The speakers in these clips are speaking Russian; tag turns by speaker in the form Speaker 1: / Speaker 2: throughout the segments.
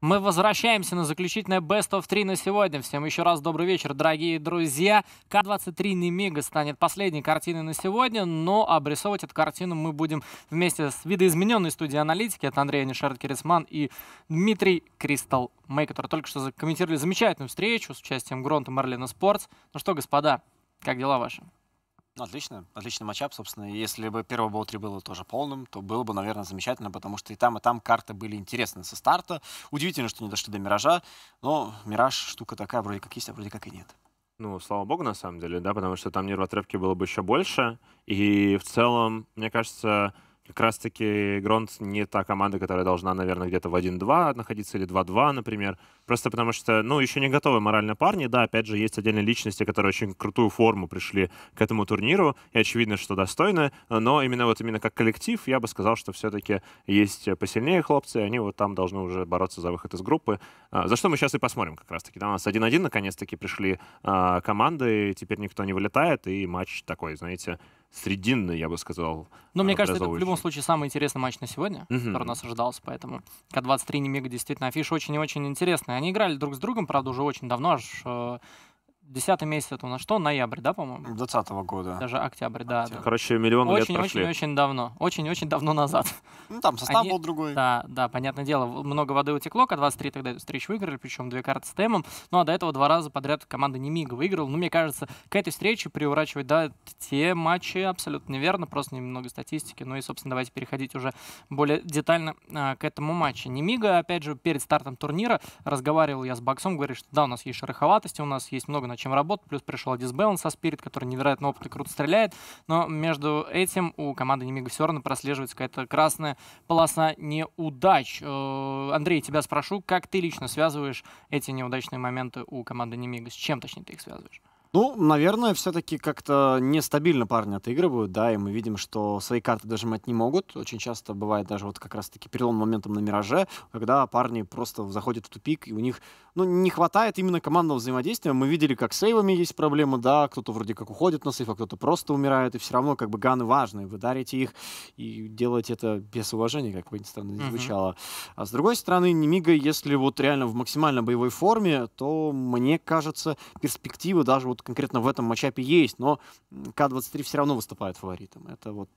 Speaker 1: Мы возвращаемся на заключительное Best of 3 на сегодня. Всем еще раз добрый вечер, дорогие друзья. К-23 Немига станет последней картиной на сегодня, но обрисовывать эту картину мы будем вместе с видоизмененной студией аналитики. Это Андрей Анишард Кересман и Дмитрий Кристал Мэй, которые только что комментировали замечательную встречу с участием Гронта Марлина Спортс. Ну что, господа, как дела ваши?
Speaker 2: Ну, отлично, отличный матчап, собственно. Если бы первый Боутри было тоже полным, то было бы, наверное, замечательно, потому что и там, и там карты были интересны со старта. Удивительно, что не дошли до Миража, но Мираж штука такая, вроде как есть, а вроде как и нет.
Speaker 3: Ну, слава богу, на самом деле, да, потому что там нервотрепки было бы еще больше. И в целом, мне кажется, как раз-таки Гронт не та команда, которая должна, наверное, где-то в 1-2 находиться или 2-2, например. Просто потому что, ну, еще не готовы морально парни. Да, опять же, есть отдельные личности, которые очень крутую форму пришли к этому турниру, и очевидно, что достойны. Но именно вот именно как коллектив, я бы сказал, что все-таки есть посильнее хлопцы, и они вот там должны уже бороться за выход из группы. А, за что мы сейчас и посмотрим как раз-таки. Да, у нас 1-1 наконец-таки пришли а, команды, теперь никто не вылетает, и матч такой, знаете, срединный, я бы сказал.
Speaker 1: Но мне кажется, это в любом случае самый интересный матч на сегодня, угу. который нас ожидался, поэтому К-23 не мега действительно афиша очень и очень интересная. Они играли друг с другом, правда, уже очень давно, аж э, Десятый месяц это у нас что? Ноябрь, да, по-моему?
Speaker 2: 20 года.
Speaker 1: Даже октябрь, да.
Speaker 3: Октябрь. Короче, миллион
Speaker 1: очень,
Speaker 3: лет
Speaker 1: прошли. Очень-очень давно. Очень-очень давно назад.
Speaker 2: Ну, там состав Они... был другой.
Speaker 1: Да, да, понятное дело. Много воды утекло, К-23 тогда эту встречу выиграли, причем две карты с темом. Ну, а до этого два раза подряд команда Немига выиграла. Ну, мне кажется, к этой встрече приурачивать, да, те матчи абсолютно неверно, просто немного статистики. Ну и, собственно, давайте переходить уже более детально а, к этому матчу. Немига, опять же, перед стартом турнира разговаривал я с Боксом, говорит, что да, у нас есть шероховатости, у нас есть много чем работать, плюс пришел Дисбелн со Спирит, который невероятно опытно и круто стреляет, но между этим у команды Немига все равно прослеживается какая-то красная полоса неудач. Э, Андрей, тебя спрошу, как ты лично связываешь эти неудачные моменты у команды Немига? С чем, точнее, ты их связываешь?
Speaker 2: Ну, наверное, все-таки как-то нестабильно парни отыгрывают, да, и мы видим, что свои карты дожимать не могут. Очень часто бывает даже вот как раз-таки перелом моментом на Мираже, когда парни просто заходят в тупик, и у них, ну, не хватает именно командного взаимодействия. Мы видели, как с сейвами есть проблемы, да, кто-то вроде как уходит на сейф, а кто-то просто умирает, и все равно как бы ганы важны. Вы дарите их и делаете это без уважения, как бы ни странно не звучало. Uh-huh. А с другой стороны, Немига, если вот реально в максимально боевой форме, то, мне кажется, перспективы даже вот конкретно в этом матчапе есть, но К-23 все равно выступает фаворитом. Это вот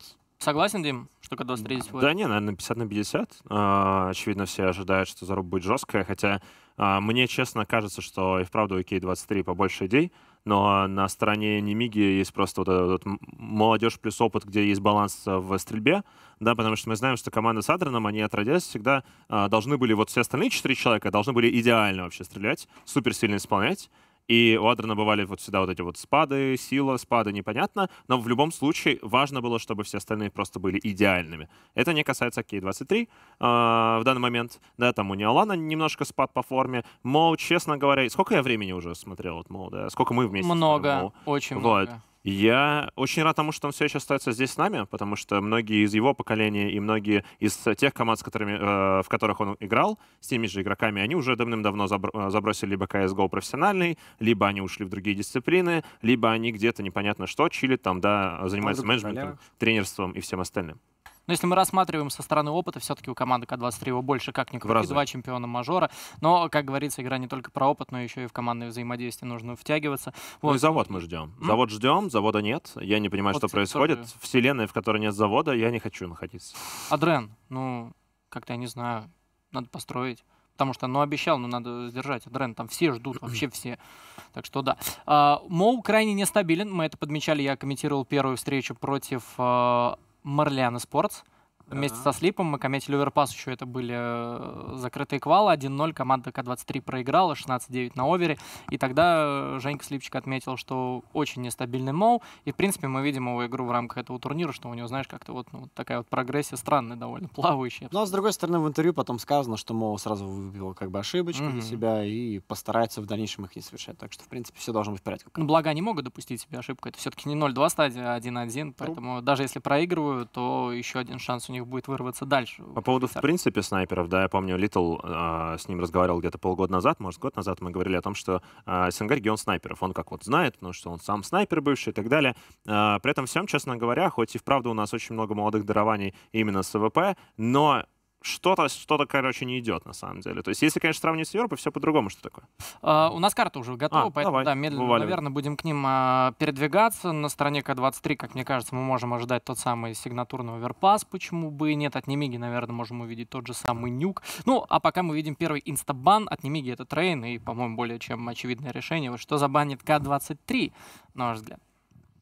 Speaker 1: Согласен, Дим, что К-23 здесь
Speaker 3: фаворит? Да не, наверное, 50 на 50. А, очевидно, все ожидают, что заруб будет жесткая, хотя а, мне, честно, кажется, что и вправду у К-23 побольше идей, но на стороне Немиги есть просто вот этот вот молодежь плюс опыт, где есть баланс в стрельбе, да, потому что мы знаем, что команда с Адреном, они отродясь всегда а, должны были, вот все остальные четыре человека должны были идеально вообще стрелять, супер сильно исполнять, и у Адрена бывали вот всегда вот эти вот спады, сила, спады, непонятно. Но в любом случае важно было, чтобы все остальные просто были идеальными. Это не касается Кей-23 э, в данный момент. Да, там у Неолана немножко спад по форме. Моу, честно говоря, сколько я времени уже смотрел от Моу, да? Сколько мы вместе
Speaker 1: Много, очень вот. много.
Speaker 3: Я очень рад тому, что он все еще остается здесь с нами, потому что многие из его поколения и многие из тех команд, с которыми, э, в которых он играл, с теми же игроками, они уже давным-давно э, забросили либо CSGO профессиональный, либо они ушли в другие дисциплины, либо они где-то непонятно что, чилит там, да, занимаются менеджментом, тренерством и всем остальным.
Speaker 1: Но если мы рассматриваем со стороны опыта, все-таки у команды К-23 его больше как ни крути, два чемпиона мажора. Но, как говорится, игра не только про опыт, но еще и в командное взаимодействие нужно втягиваться.
Speaker 3: Вот. Ну и завод мы ждем. М? Завод ждем, завода нет. Я не понимаю, вот что происходит. Тоже... Вселенная, в которой нет завода, я не хочу находиться.
Speaker 1: Адрен, ну, как-то я не знаю, надо построить. Потому что, ну, обещал, но надо сдержать. Адрен, там все ждут, вообще все. Так что да. А, Моу крайне нестабилен. Мы это подмечали. Я комментировал первую встречу против Марлиана Спортс. Вместе со Слипом мы комметили Оверпас еще это были э, закрытые квалы. 1-0 команда К-23 проиграла, 16-9 на овере. И тогда э, Женька Слипчик отметил, что очень нестабильный Моу. И, в принципе, мы видим его игру в рамках этого турнира, что у него, знаешь, как-то вот, ну, такая вот прогрессия странная, довольно плавающая.
Speaker 2: Ну, а с другой стороны, в интервью потом сказано, что Моу сразу выбил как бы ошибочку mm-hmm. для себя и постарается в дальнейшем их не совершать. Так что, в принципе, все должно быть в порядке.
Speaker 1: Ну, благо, они могут допустить себе ошибку. Это все-таки не 0-2 стадия, а 1-1. Поэтому даже если проигрывают, то еще один шанс у них будет вырваться дальше.
Speaker 3: По поводу, в принципе, снайперов, да, я помню, Литл э, с ним разговаривал где-то полгода назад, может, год назад мы говорили о том, что э, СНГ регион снайперов. Он как вот знает, потому что он сам снайпер бывший и так далее. Э, при этом всем, честно говоря, хоть и вправду у нас очень много молодых дарований именно с ВП, но что-то, что-то, короче, не идет на самом деле. То есть, если, конечно, сравнить с Европой, все по-другому, что такое.
Speaker 1: А, у нас карта уже готова,
Speaker 3: А,
Speaker 1: поэтому,
Speaker 3: давай,
Speaker 1: да, медленно,
Speaker 3: вываливай.
Speaker 1: наверное, будем к ним а, передвигаться. На стороне К-23, как мне кажется, мы можем ожидать тот самый сигнатурный оверпас, почему бы и нет. От Немиги, наверное, можем увидеть тот же самый нюк. Ну, а пока мы видим первый инстабан от Немиги, это трейн, и, по-моему, более чем очевидное решение. Вот что забанит К-23, на ваш взгляд?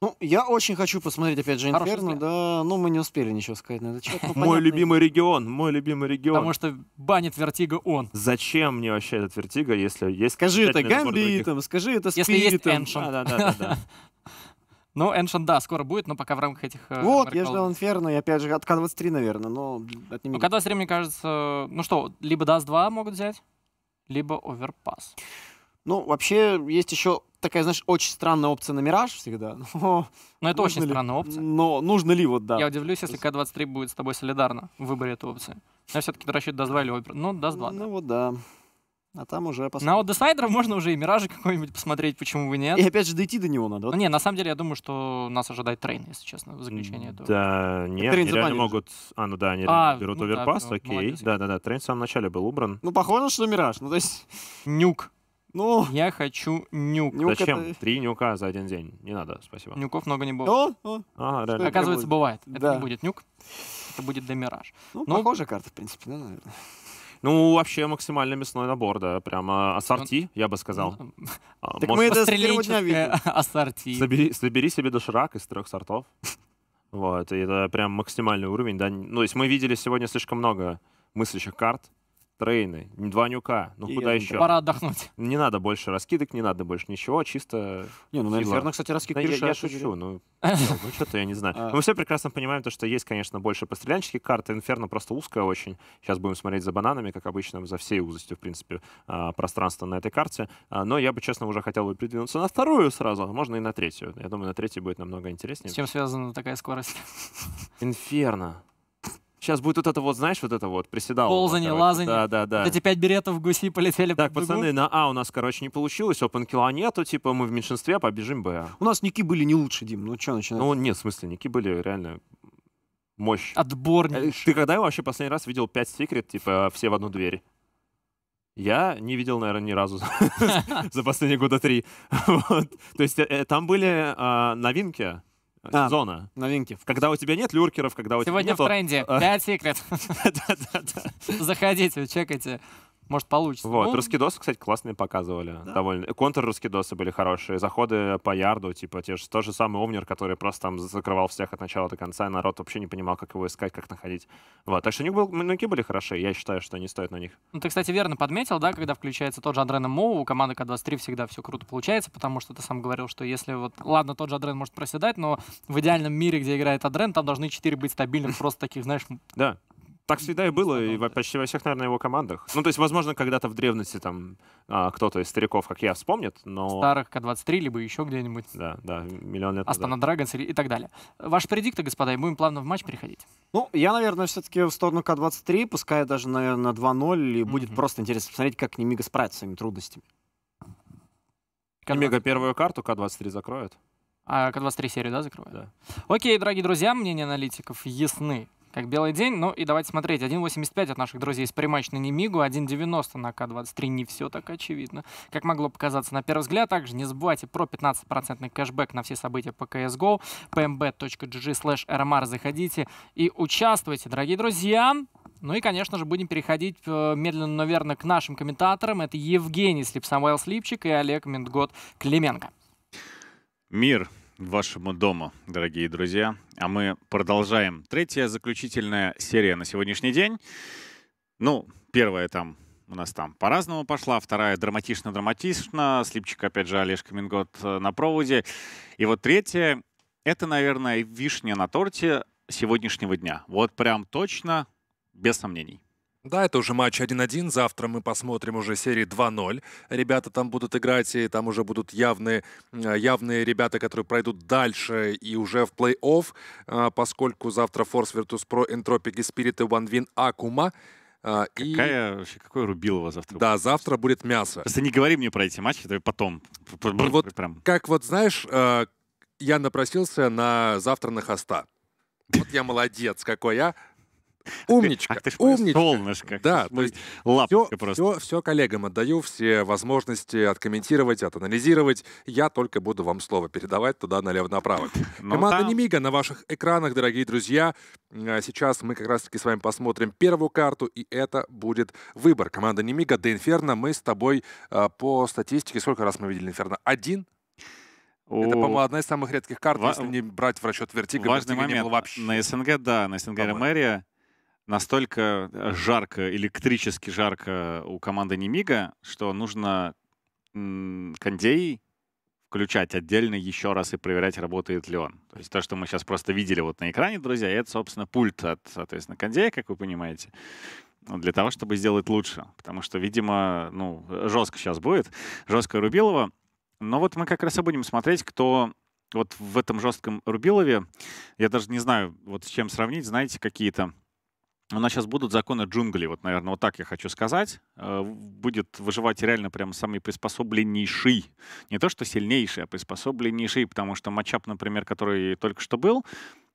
Speaker 2: Ну, я очень хочу посмотреть, опять же,
Speaker 1: Хороший
Speaker 2: Инферно,
Speaker 1: взгляд.
Speaker 2: да, ну, мы не успели ничего сказать на этот счет. ну,
Speaker 3: Мой любимый регион, мой любимый регион.
Speaker 1: Потому что банит Вертигу он.
Speaker 3: Зачем мне вообще этот вертига, если есть...
Speaker 2: Скажи это? Гамбитом, скажи это
Speaker 1: Если есть
Speaker 2: Спиритом.
Speaker 1: Ancient.
Speaker 3: Да, да, да.
Speaker 1: Ну, Ancient, да, скоро будет, но пока в рамках этих... э,
Speaker 2: Вот, я
Speaker 1: приколов.
Speaker 2: ждал Инферно, и опять же от К-23, наверное, но от
Speaker 1: Ну,
Speaker 2: Немиги.
Speaker 1: К-23, мне кажется, ну что, либо Dust 2 могут взять, либо Overpass.
Speaker 2: Ну, вообще, есть еще такая, знаешь, очень странная опция на Мираж всегда. Но,
Speaker 1: Но это очень
Speaker 2: ли-
Speaker 1: странная опция.
Speaker 2: Но нужно ли вот, да.
Speaker 1: Я удивлюсь, если К-23 будет с тобой солидарно в выборе этой опции. Я все-таки рассчитываю Dust 2 или Over. Ну, Dust 2.
Speaker 2: Ну вот да. А там уже
Speaker 1: На
Speaker 2: посмотрим.
Speaker 1: вот десайдеров можно уже и Миражи какой-нибудь посмотреть, почему бы нет.
Speaker 2: И опять же дойти до него надо. Вот
Speaker 1: Ну, не, на самом деле, я думаю, что нас ожидает Train, если честно, в заключение этого.
Speaker 3: Да, нет,
Speaker 2: Train
Speaker 3: они реально могут... А, ну да, они
Speaker 1: А,
Speaker 3: реально берут
Speaker 1: ну да,
Speaker 3: Overpass,
Speaker 1: всё,
Speaker 3: окей. Да-да-да, Train в самом начале был убран.
Speaker 2: Ну, похоже, что Мираж. Ну, то есть,
Speaker 1: Nuke.
Speaker 2: Ну...
Speaker 1: Я хочу Nuke.
Speaker 2: Nuke
Speaker 3: Зачем?
Speaker 2: это-
Speaker 3: Три нюка за один день. Не надо, спасибо.
Speaker 1: Нюков много не будет.
Speaker 2: О, о,
Speaker 3: Ага, реально.
Speaker 2: это?
Speaker 1: Оказывается,
Speaker 2: будет?
Speaker 1: бывает. Это
Speaker 2: Да.
Speaker 1: не будет нюк, это будет демираж.
Speaker 2: ну,
Speaker 1: Ну,
Speaker 2: похожая карта, в принципе, да, наверное.
Speaker 3: Ну, вообще максимально мясной набор, да. Прямо ассорти, я бы сказал.
Speaker 1: Ну,
Speaker 3: А,
Speaker 2: Так мы это с первого дня видим.
Speaker 1: ассорти.
Speaker 3: Собери, собери себе доширак из трех сортов. Вот, и это прям максимальный уровень, да. Ну, то есть мы видели сегодня слишком много мыслящих карт, трейны, два нюка, ну
Speaker 2: И
Speaker 3: куда еще?
Speaker 1: Пора отдохнуть.
Speaker 3: Не надо больше раскидок, не надо больше ничего, чисто...
Speaker 2: Не, ну на
Speaker 3: Сила.
Speaker 2: Инферно, кстати, раскид
Speaker 3: Да я, я
Speaker 2: решает,
Speaker 3: шучу, ну, ну что-то я не знаю.
Speaker 2: А.
Speaker 3: Мы все прекрасно понимаем, то, что есть, конечно, больше пострелянческих карт, Инферно просто узкая очень. Сейчас будем смотреть за бананами, как обычно, за всей узостью, в принципе, а, пространства на этой карте. А, Но я бы, честно, уже хотел бы придвинуться на вторую сразу, а можно и на третью. Я думаю, на третью будет намного
Speaker 1: С
Speaker 3: интереснее.
Speaker 1: чем связана такая скорость?
Speaker 3: Инферно. Сейчас будет вот это вот, знаешь, вот это вот, приседал.
Speaker 1: Ползанье, лазанье.
Speaker 3: Да, да, да.
Speaker 1: Вот эти пять беретов в гуси полетели
Speaker 3: Так,
Speaker 1: под дугу.
Speaker 3: пацаны, на А у нас, короче, не получилось, OpenKill нету, типа мы в меньшинстве, побежим Б.
Speaker 2: У нас ники были не лучше, Дим. Ну, что начинать?
Speaker 3: Ну, нет, в смысле, ники были реально мощь. Э,
Speaker 1: Отборник.
Speaker 3: Ты когда вообще последний раз видел 5 секрет, типа, все в одну дверь? Я не видел, наверное, ни разу за последние года три. Вот. То есть э, там были а, новинки э,
Speaker 2: А.
Speaker 3: сезона.
Speaker 2: Новинки.
Speaker 3: Когда у тебя нет люркеров, когда у тебя
Speaker 1: Сегодня в тренде.
Speaker 3: а.
Speaker 1: Пять секрет.
Speaker 3: Да-да-да.
Speaker 1: Заходите, чекайте. Может, получится.
Speaker 3: Вот,
Speaker 1: Ну,
Speaker 3: раскидосы, кстати, классные показывали.
Speaker 2: Да.
Speaker 3: Довольно. Контр раскидосы были хорошие. Заходы по ярду, типа, те же, тот же самый Омнер, который просто там закрывал всех от начала до конца, и народ вообще не понимал, как его искать, как находить. Вот, так что нюк был, были хорошие. Я считаю, что не стоит на них.
Speaker 1: Ну, ты, кстати, верно подметил, да, когда включается тот же Адрен МО, у команды К-23 всегда все круто получается, потому что ты сам говорил, что если вот, ладно, тот же Адрен может проседать, но в идеальном мире, где играет Адрен, там должны 4 быть стабильных, просто таких, знаешь,
Speaker 3: Да. Так всегда и было, и во- почти во всех, наверное, его командах. Ну, то есть, возможно, когда-то в древности там а, кто-то из стариков, как я, вспомнит, но...
Speaker 1: старых К-23, либо еще где-нибудь.
Speaker 3: Да, да, миллион лет назад.
Speaker 1: Астана Драгонс или- и так далее. Ваши предикты, господа, и будем плавно в матч переходить.
Speaker 2: Ну, я, наверное, все-таки в сторону К-23, пускай даже, наверное, 2-0, и будет
Speaker 1: Мгм.
Speaker 2: просто интересно посмотреть, как Немига справится с своими трудностями.
Speaker 3: Мега первую карту К-23 закроет.
Speaker 1: А К-23 серию, да, закрывают?
Speaker 3: Да.
Speaker 1: Окей, дорогие друзья, мнения аналитиков ясны. Как белый день. Ну и давайте смотреть. 1.85 от наших друзей с приматч на Немигу, 1.90 на К23. Не все так очевидно, как могло показаться на первый взгляд. Также не забывайте про 15% кэшбэк на все события по CSGO. pmb.gg slash rmr заходите и участвуйте, дорогие друзья. Ну и, конечно же, будем переходить э, медленно, но верно к нашим комментаторам. Это Евгений Слипсамуэл Слипчик и Олег Минтгот Клименко.
Speaker 4: Мир вашему дому, дорогие друзья. А мы продолжаем. Третья заключительная серия на сегодняшний день. Ну, первая там у нас там по-разному пошла, вторая драматично-драматично. Слипчик, опять же, Олежка Мингот э, на проводе. И вот третья — это, наверное, вишня на торте сегодняшнего дня. Вот прям точно, без сомнений.
Speaker 5: Да, это уже матч 1-1. Завтра мы посмотрим уже серии 2-0. Ребята там будут играть, и там уже будут явные, э, явные ребята, которые пройдут дальше и уже в плей-офф, э, поскольку завтра Force Virtus Pro, Entropic и Spirit и One Win Акума. Э, и-
Speaker 4: Какая, вообще, какой Рубилова завтра?
Speaker 5: Да, завтра будет мясо.
Speaker 4: Просто не говори мне про эти матчи, это потом.
Speaker 5: Вот
Speaker 4: Прям.
Speaker 5: Как вот, знаешь, э, я напросился на завтра на хоста. Вот я молодец какой, а. Умничка,
Speaker 4: Ах ты моё
Speaker 5: умничка.
Speaker 4: солнышко.
Speaker 5: Да, то есть
Speaker 4: лапка
Speaker 5: все,
Speaker 4: просто.
Speaker 5: все, коллегам отдаю, все возможности откомментировать, отанализировать. Я только буду вам слово передавать туда налево-направо.
Speaker 4: Ну,
Speaker 5: Команда
Speaker 4: там-
Speaker 5: Немига на ваших экранах, дорогие друзья. А Сейчас мы как раз-таки с вами посмотрим первую карту, и это будет выбор. Команда Немига, De Inferno. Мы с тобой а, по статистике, сколько раз мы видели Инферно? Один? Это, по-моему, одна из самых редких карт,
Speaker 4: Ва-
Speaker 5: если не брать в расчет Вертига.
Speaker 4: Важный
Speaker 5: Вертига
Speaker 4: момент.
Speaker 5: вообще.
Speaker 4: На СНГ, да, на СНГ
Speaker 5: По-моему.
Speaker 4: Настолько э, жарко, электрически жарко у команды Немига, что нужно кондей включать отдельно еще раз и проверять, работает ли он. То есть то, что мы сейчас просто видели вот на экране, друзья, это, собственно, пульт от, соответственно, кондея, как вы понимаете, ну, для того, чтобы сделать лучше. Потому что, видимо, ну, жестко сейчас будет, жестко Рубилова. Но вот мы как раз и будем смотреть, кто вот в этом жестком Рубилове, я даже не знаю, вот с чем сравнить, знаете, какие-то у нас сейчас будут законы джунглей, вот, наверное, вот так я хочу сказать. Э, Будет выживать реально прям самый приспособленнейший. Не то, что сильнейший, а приспособленнейший, потому что матчап, например, который только что был,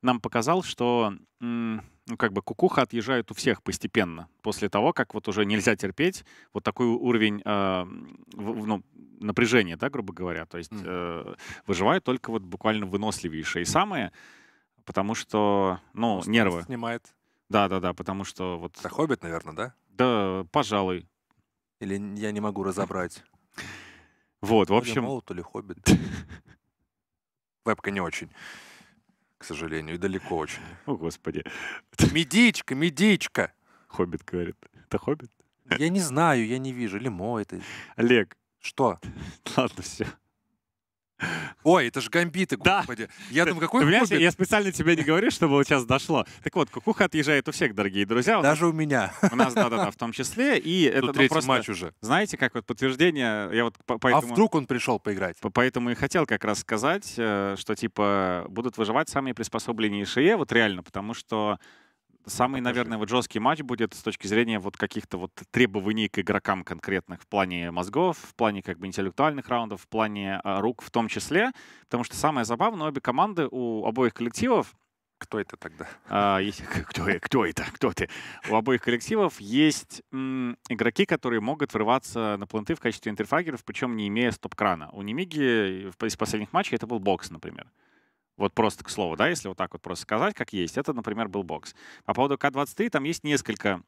Speaker 4: нам показал, что ну, как бы кукуха отъезжает у всех постепенно. После того, как вот уже нельзя терпеть вот такой уровень э, в- ну, напряжения, да, грубо говоря. То есть э, выживают только вот буквально выносливейшие самые, потому что, ну,
Speaker 5: Просто
Speaker 4: нервы.
Speaker 5: Снимает.
Speaker 4: Да-да-да, потому что вот...
Speaker 5: Это Хоббит, наверное, да?
Speaker 4: Да, пожалуй.
Speaker 5: Или я не могу разобрать.
Speaker 4: Вот, в общем,
Speaker 5: Молот, то ли Хоббит. Вебка не очень, к сожалению, и далеко очень.
Speaker 4: о господи,
Speaker 5: Медичка, медичка!
Speaker 4: Хоббит говорит. Это Хоббит?
Speaker 5: Я не знаю, я не вижу. Лимо это.
Speaker 4: Олег,
Speaker 5: Что?
Speaker 4: ладно, все.
Speaker 5: Ой, это же гамбиты,
Speaker 4: Да.
Speaker 5: господи. Я думаю,
Speaker 4: Ты
Speaker 5: какой
Speaker 4: понимаешь,
Speaker 5: Хоббит?
Speaker 4: я специально тебе не говорю, чтобы вот сейчас дошло. Так вот, кукуха отъезжает у всех, дорогие друзья.
Speaker 5: Даже у меня.
Speaker 4: у нас, да-да-да, в том числе. И это
Speaker 5: Тут
Speaker 4: ну,
Speaker 5: третий
Speaker 4: просто,
Speaker 5: матч уже.
Speaker 4: знаете, как вот подтверждение, я вот
Speaker 5: А
Speaker 4: поэтому...
Speaker 5: вдруг он пришел поиграть?
Speaker 4: По- Поэтому и хотел как раз сказать, э, что типа будут выживать самые приспособленнейшие, вот реально, потому что самый, наверное, вот жесткий матч будет с точки зрения вот каких-то вот требований к игрокам конкретных в плане мозгов, в плане как бы интеллектуальных раундов, в плане а, рук в том числе, потому что самое забавное, обе команды у обоих коллективов
Speaker 5: Кто это тогда?
Speaker 4: а, есть- кто, кто это? Кто ты? У обоих коллективов есть м, игроки, которые могут врываться на планты в качестве интерфагеров, причем не имея стоп-крана. У Немиги из последних матчей это был бокс, например. Вот просто к слову, да, если вот так вот просто сказать, как есть, это, например, был бокс. По поводу К-23 там есть несколько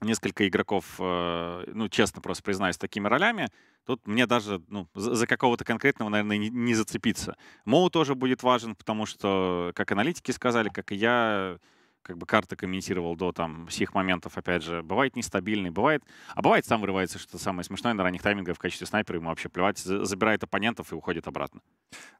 Speaker 4: несколько игроков, э, ну, честно просто признаюсь, такими ролями, тут мне даже ну, за какого-то конкретного, наверное, не, не зацепиться. Моу тоже будет важен, потому что, как аналитики сказали, как и я, как бы карты комментировал до там сих моментов, опять же, бывает нестабильный, бывает... А бывает сам вырывается что-то самое смешное на ранних таймингах в качестве снайпера, ему вообще плевать, за- забирает оппонентов и уходит обратно.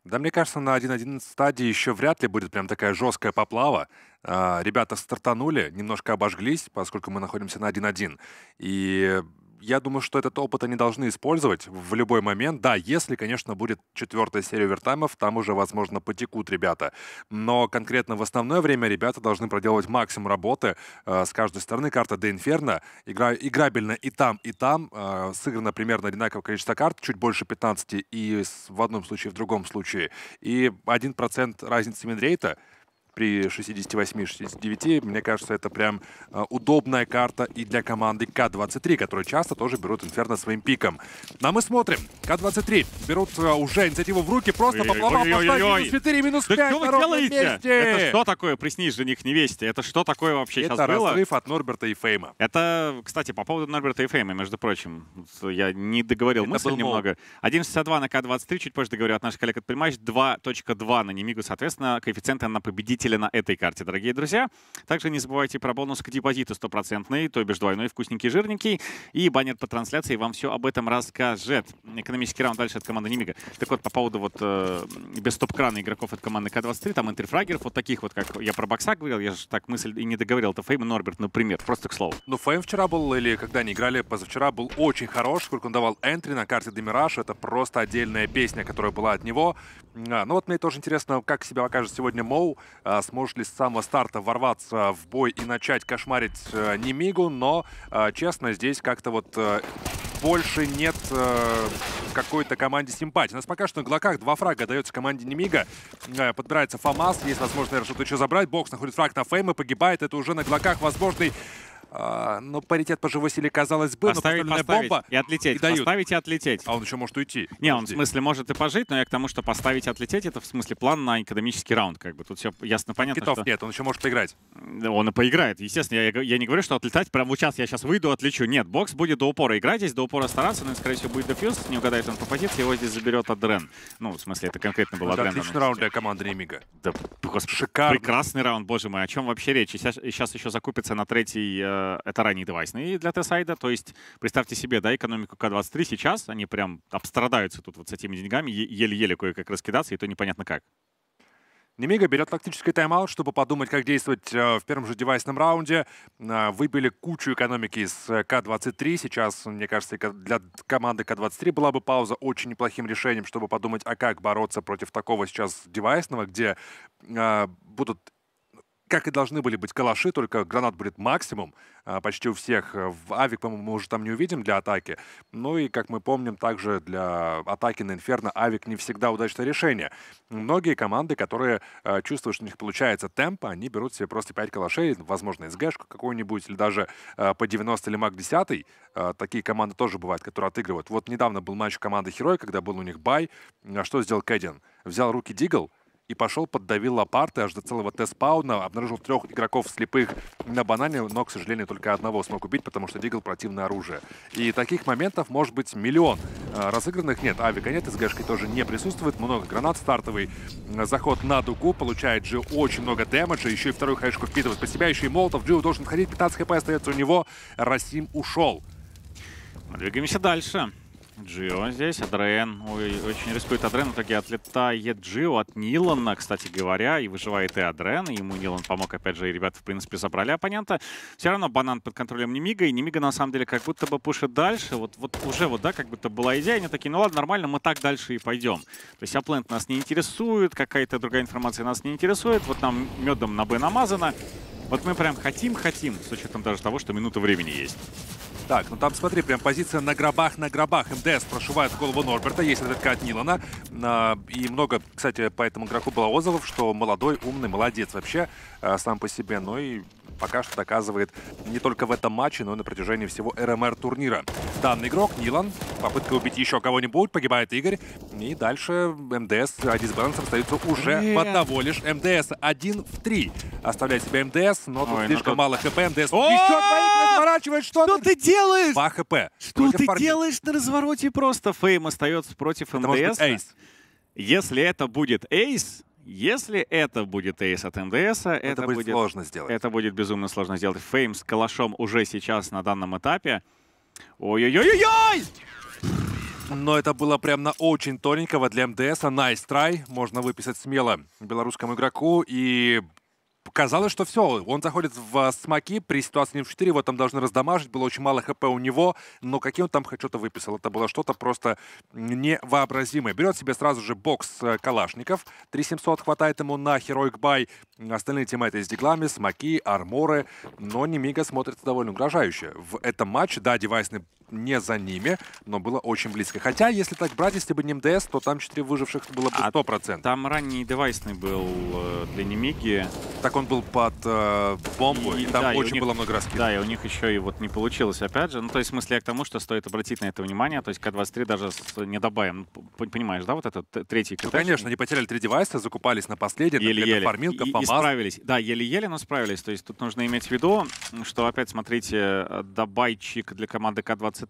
Speaker 5: Да, мне кажется, на 1-1 стадии еще вряд ли будет прям такая жесткая поплава. А, Ребята стартанули, немножко обожглись, поскольку мы находимся на 1-1. И я думаю, что этот опыт они должны использовать в любой момент. Да, если, конечно, будет четвертая серия овертаймов, там уже, возможно, потекут ребята. Но конкретно в основное время ребята должны проделывать максимум работы. Э, С каждой стороны карта Де Инферно игра, играбельна и там, и там. Э, Сыграно примерно одинаковое количество карт, чуть больше 15 и в одном случае, в другом случае. И 1% разницы минрейта при 68-69, мне кажется, это прям э, удобная карта и для команды К-23, которые часто тоже берут Инферно своим пиком. Ну, а мы смотрим. К-23 берут э, уже инициативу в руки, просто поплава,
Speaker 4: ой-ой-ой.
Speaker 5: минус 4, минус
Speaker 4: Да
Speaker 5: 5
Speaker 4: что вы делаете?
Speaker 5: месте.
Speaker 4: Это что такое? Приснись жених невесте. Это что такое вообще
Speaker 5: Это
Speaker 4: сейчас было?
Speaker 5: разрыв от Норберта и Фейма.
Speaker 4: Это, кстати, по поводу Норберта и Фейма, между прочим. Я не договорил
Speaker 5: Это
Speaker 4: мысль немного. 1.62 на К-23, чуть позже договорю от наших коллег от Предматч, 2.2 на Немигу, соответственно, коэффициенты на победителя на этой карте, дорогие друзья. Также не забывайте про бонус к депозиту стопроцентный, то бишь двойной, вкусненький, жирненький. И баннер по трансляции вам все об этом расскажет. Экономический раунд дальше от команды Немига. Так вот, по поводу вот э, без стоп-крана игроков от команды К-23, там интерфрагеров, вот таких вот, как я про бокса говорил, я же так мысль и не договорил, это Фейм и Норберт, например, просто к слову.
Speaker 5: Ну, Фейм вчера был, или когда они играли позавчера, был очень хорош, сколько он давал энтри на карте Демираж. Это просто отдельная песня, которая была от него. А, ну вот мне тоже интересно, как себя покажет сегодня Моу. А, сможет ли с самого старта ворваться в бой и начать кошмарить э, Немигу. Но, э, честно, здесь как-то вот... э, больше нет э, какой-то команде симпатии. У нас пока что на глоках два фрага дается команде Немига. Э, подбирается Фамас, есть возможность, наверное, что-то еще забрать. Бокс находит фраг на Фейма, погибает. Это уже на глоках возможный а, ну, паритет по живой силе казалось бы,
Speaker 4: поставить,
Speaker 5: но
Speaker 4: поставить
Speaker 5: бомба
Speaker 4: и отлететь.
Speaker 5: и дают.
Speaker 4: Поставить и отлететь.
Speaker 5: А он еще может уйти.
Speaker 4: Не, он в смысле может и пожить, но я к тому, что поставить и отлететь, это в смысле план на экономический раунд. Как бы тут все ясно понятно,
Speaker 5: Китов
Speaker 4: что
Speaker 5: нет, он еще может поиграть.
Speaker 4: он и поиграет. Естественно, я, я не говорю, что отлетать прямо вот сейчас я сейчас выйду, отлечу. Нет, бокс будет до упора играть здесь, до упора стараться, но, скорее всего, будет дефьюз. Не угадает он по позиции, его здесь заберет Адрен. Ну, в смысле, это конкретно был
Speaker 5: Это
Speaker 4: Адрен.
Speaker 5: отличный раунд для команды Немига.
Speaker 4: Да, господи,
Speaker 5: Шикарно.
Speaker 4: прекрасный раунд, боже мой. О чем вообще речь? И сейчас, и сейчас еще закупится на третий, э, это ранний девайсный для Т-сайда. То есть, представьте себе, да, экономику К-23 сейчас, они прям обстрадаются тут вот с этими деньгами, еле-еле кое-как раскидаться, и то непонятно как.
Speaker 5: Немига берет тактический тайм-аут, чтобы подумать, как действовать э, в первом же девайсном раунде. Э, Выбили кучу экономики из э, К-23. Сейчас, мне кажется, для команды К-23 была бы пауза очень неплохим решением, чтобы подумать, а как бороться против такого сейчас девайсного, где будут как и должны были быть калаши, только гранат будет максимум а, почти у всех. Э, В авик, по-моему, мы уже там не увидим для атаки. Ну и, как мы помним, также для атаки на Инферно авик не всегда удачное решение. Многие команды, которые э, чувствуют, что у них получается темп, они берут себе просто 5 калашей, возможно, СГшку какую-нибудь, или даже э, по 90 или маг 10. Э, такие команды тоже бывают, которые отыгрывают. Вот недавно был матч команды Херой, когда был у них бай. А что сделал Кэддин? Взял руки Дигл, и пошел, поддавил лопарты аж до целого тест-пауна, обнаружил трех игроков слепых на банане, но, к сожалению, только одного смог убить, потому что Дигл противное оружие. И таких моментов может быть миллион. А, Разыгранных нет, авика нет, СГшки тоже не присутствует, много гранат стартовый. М, Заход на дугу, получает Джи очень много дэмэджа, еще и вторую хэшку впитывает под себя, еще и Молотов. Джиу должен ходить, 15 хп остается у него, Расим ушел.
Speaker 4: Двигаемся дальше. Джио здесь, Адрен. Ой, очень рискует Адрен. В итоге отлетает Джио от Нилана, кстати говоря, и выживает и Адрен. И ему Нилан помог, опять же, и ребята, в принципе, забрали оппонента. Все равно банан под контролем Немига, и Немига, на самом деле, как будто бы пушит дальше. Вот, вот уже вот, да, как будто была идея, они такие, ну ладно, нормально, мы так дальше и пойдем. То есть аплент нас не интересует, какая-то другая информация нас не интересует. Вот нам медом на Б намазано. Вот мы прям хотим-хотим, с учетом даже того, что минута времени есть.
Speaker 5: Так, ну там смотри, прям позиция на гробах, на гробах. МДС прошивает голову Норберта, есть ответка от Нилана. А, и много, кстати, по этому игроку было отзывов, что молодой, умный, молодец вообще а, сам по себе. Но и пока что доказывает не только в этом матче, но и на протяжении всего РМР турнира. Данный игрок, Нилан, попытка убить еще кого-нибудь, погибает Игорь. И дальше МДС один с балансом остаются уже
Speaker 4: Нет.
Speaker 5: одного лишь. МДС один в три. Оставляет себя МДС, но тут
Speaker 4: Ой, ну
Speaker 5: слишком
Speaker 4: тут-
Speaker 5: мало хп. МДС
Speaker 4: О!
Speaker 5: еще двоих разворачивает. Что,
Speaker 4: Что ты делаешь?
Speaker 5: 2 хп.
Speaker 4: Что ты
Speaker 5: парней.
Speaker 4: делаешь на развороте просто? Фейм остается против
Speaker 5: Это может быть
Speaker 4: МДС.
Speaker 5: ace.
Speaker 4: Если это будет ace, если это будет ace от МДС, это,
Speaker 5: Это, будет, сложно сделать.
Speaker 4: это будет безумно сложно сделать. Фейм с калашом уже сейчас на данном этапе. Ой-ой-ой-ой!
Speaker 5: Но это было прям на очень тоненького для МДС. Nice try. Можно выписать смело белорусскому игроку. И казалось, что все. Он заходит в а, смоки при ситуации не в 4. Его там должны раздамажить. Было очень мало хп у него. Но каким он там хоть что-то выписал? Это было что-то просто невообразимое. Берет себе сразу же бокс э, калашников. 3700 хватает ему на Heroic Buy. Остальные тиммейты с диглами, смоки, арморы. Но Немига смотрится довольно угрожающе. В этом матче, да, девайсный не за ними, но было очень близко. Хотя, если так брать, если бы не МДС, то там 4 выживших было бы
Speaker 4: А
Speaker 5: 100%.
Speaker 4: Там ранний девайсный был э, для Немиги.
Speaker 5: Так он был под э, бомбу, и,
Speaker 4: И-
Speaker 5: там
Speaker 4: да, и
Speaker 5: очень
Speaker 4: них-
Speaker 5: было много раскидов.
Speaker 4: Да, и у них еще и вот не получилось, опять же. Ну, то есть, в смысле, я к тому, что стоит обратить на это внимание. То есть, К-23 даже с недобавим. Ну, Понимаешь, да, вот этот третий
Speaker 5: Ну,
Speaker 4: КТ?
Speaker 5: конечно, они потеряли три девайса, закупались на последний.
Speaker 4: Еле-еле.
Speaker 5: Фармилка,
Speaker 4: И- и,
Speaker 5: ФАМАС.
Speaker 4: справились. Да, еле-еле, но справились. То есть тут нужно иметь в виду, что опять, смотрите, э, добайчик для команды К-23.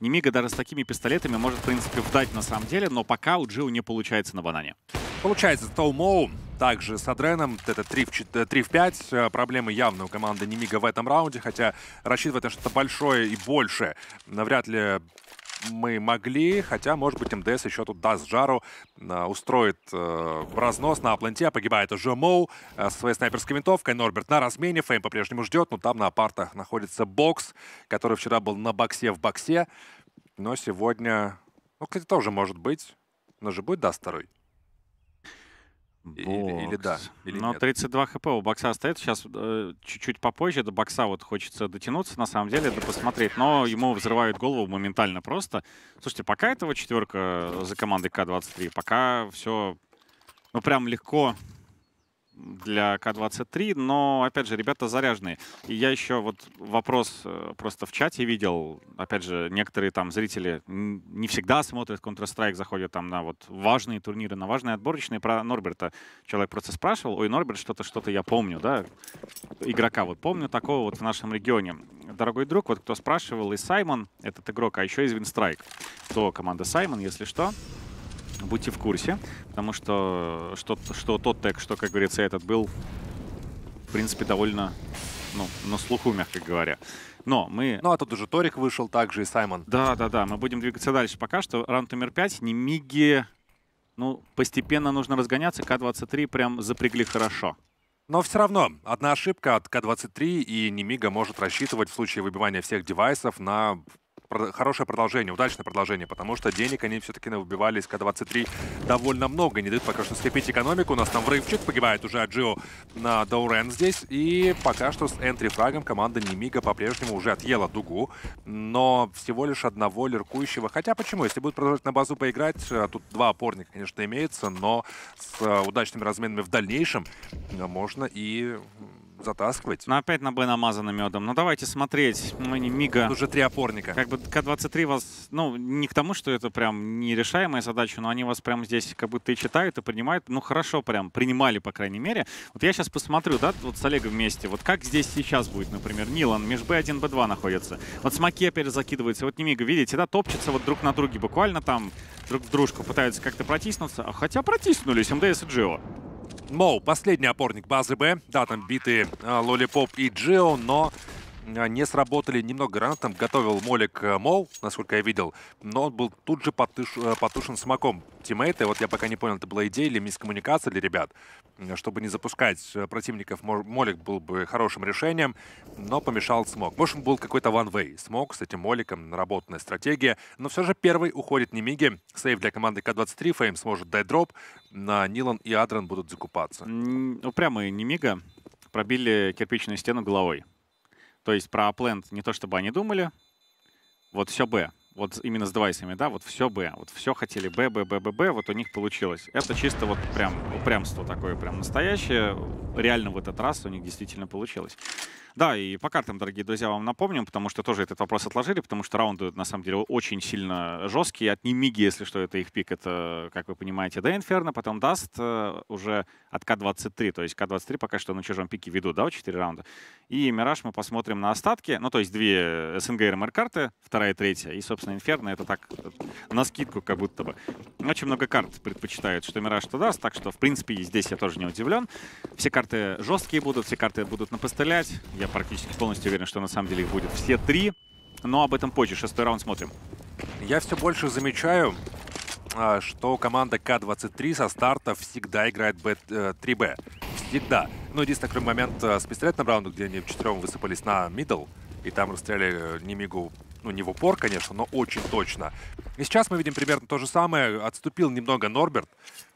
Speaker 4: Немига даже с такими пистолетами может, в принципе, вдать на самом деле, но пока у Джиу не получается на банане.
Speaker 5: Получается, то Моу также с Адреном, это 3 в, 4, 3 в 5. Э, Проблемы явно у команды Немига в этом раунде, хотя рассчитывать на что-то большое и больше навряд ли мы могли, хотя, может быть, МДС еще тут даст жару, э, устроит э, разнос на А-пленте, погибает уже Моу э, со своей снайперской винтовкой, Норберт на размене, Фейм по-прежнему ждет, но там на апартах находится бокс, который вчера был на боксе в боксе, но сегодня, ну, кстати, тоже может быть, но же будет даст второй. Или, или да, или
Speaker 4: Но
Speaker 5: нет.
Speaker 4: 32 хп у бокса стоит. Сейчас э, чуть-чуть попозже до бокса вот хочется дотянуться, на самом деле, да посмотреть. Но ему взрывают голову моментально просто. Слушайте, пока этого четверка за командой К-23, пока все, ну, прям легко для К-23, но, опять же, ребята заряженные. И я еще вот вопрос э, просто в чате видел, опять же, некоторые там зрители не всегда смотрят Counter-Strike, заходят там на вот важные турниры, на важные отборочные. Про Норберта человек просто спрашивал, ой, Норберт, что-то, что-то я помню, да, игрока вот помню такого вот в нашем регионе. Дорогой друг, вот кто спрашивал, и Саймон, этот игрок, а еще из Винстрайк. Кто команда Саймон, если что, будьте в курсе, потому что, что, что тот тег, что, как говорится, этот был, в принципе, довольно, ну, на слуху, мягко говоря. Но мы...
Speaker 5: Ну, а тут уже Торик вышел, также и Саймон.
Speaker 4: Да, да, да, мы будем двигаться дальше. Пока что раунд номер 5, Немиги, ну, постепенно нужно разгоняться, К-23 прям запрягли хорошо.
Speaker 5: Но все равно, одна ошибка от К-23, и Немига может рассчитывать в случае выбивания всех девайсов на хорошее продолжение, удачное продолжение, потому что денег они все-таки выбивали из К-23 довольно много. Не дают пока что скрепить экономику. У нас там врывчик, погибает уже Аджио на Даурен здесь. И пока что с энтри-фрагом команда Немига по-прежнему уже отъела дугу. Но всего лишь одного лиркующего. Хотя почему? Если будут продолжать на базу поиграть, э, тут два опорника, конечно, имеется, но с удачными разменами в дальнейшем можно и затаскивать.
Speaker 4: Но опять на Б намазано медом. Ну, давайте смотреть. Ну, Немига...
Speaker 5: Тут уже три опорника.
Speaker 4: Как бы К-23 вас, ну, не к тому, что это прям нерешаемая задача, но они вас прям здесь как будто и читают, и принимают. Ну, хорошо прям, принимали, по крайней мере. Вот я сейчас посмотрю, да, вот с Олегом вместе, вот как здесь сейчас будет, например, Нилан, меж Б1, Б2 находится. Вот Смоки опять закидывается, вот Немига, видите, да, топчется вот друг на друге, буквально там друг в дружку, пытаются как-то протиснуться, а хотя протиснулись МДС и Джио.
Speaker 5: Моу, последний опорник базы Б. Да, там биты а, Лолипоп и Джио, но а, не сработали немного гранат. Там готовил Молик а, Моу, насколько я видел, но он был тут же потуш- а, потушен смоком тиммейты. Вот я пока не понял, это была идея или мискоммуникация для ребят. М, Чтобы не запускать э, противников, Мо- Молик был бы хорошим решением, но помешал smoke. Может, был какой-то one-way smoke с этим Моликом, наработанная стратегия. Но все же первый уходит Немиги. Save для команды К-23. Фейм сможет дать drop. На Нилан и Адран будут закупаться.
Speaker 4: М, Упрямые Немига пробили кирпичную стену головой. То есть про А-плент не то чтобы они думали, вот все Б. Вот именно с девайсами, да, вот все Б. Вот все хотели Б, Б, Б, Б, Б, вот у них получилось. Это чисто вот прям упрямство такое прям настоящее. Реально в этот раз у них действительно получилось. Да, и по картам, дорогие друзья, вам напомним, потому что тоже этот вопрос отложили, потому что раунды, на самом деле, очень сильно жесткие. От Немиги, если что, это их пик, это, как вы понимаете, до Инферно, потом Даст э, уже от К-23, то есть К-23 пока что на чужом пике ведут, да, вот 4 раунда. И Мираж мы посмотрим на остатки, ну, то есть две СНГ РМР карты, вторая и третья, и, собственно, Инферно, это так, на скидку как будто бы. Очень много карт предпочитают, что Мираж, что Даст, так что, в принципе, и здесь я тоже не удивлен. Все карты жесткие будут, все карты будут напостылять. Я практически полностью уверен, что на самом деле их будет все три. Но об этом позже. Шестой раунд смотрим.
Speaker 5: Я все больше замечаю, а, что команда К-23 со старта всегда играет Б, э, 3Б. Всегда. Ну, единственный такой момент э, с пистолетным раундом, где они вчетвером высыпались на middle, и там расстреляли э, Немигу, ну, не в упор, конечно, но очень точно. И сейчас мы видим примерно то же самое. Отступил немного Норберт.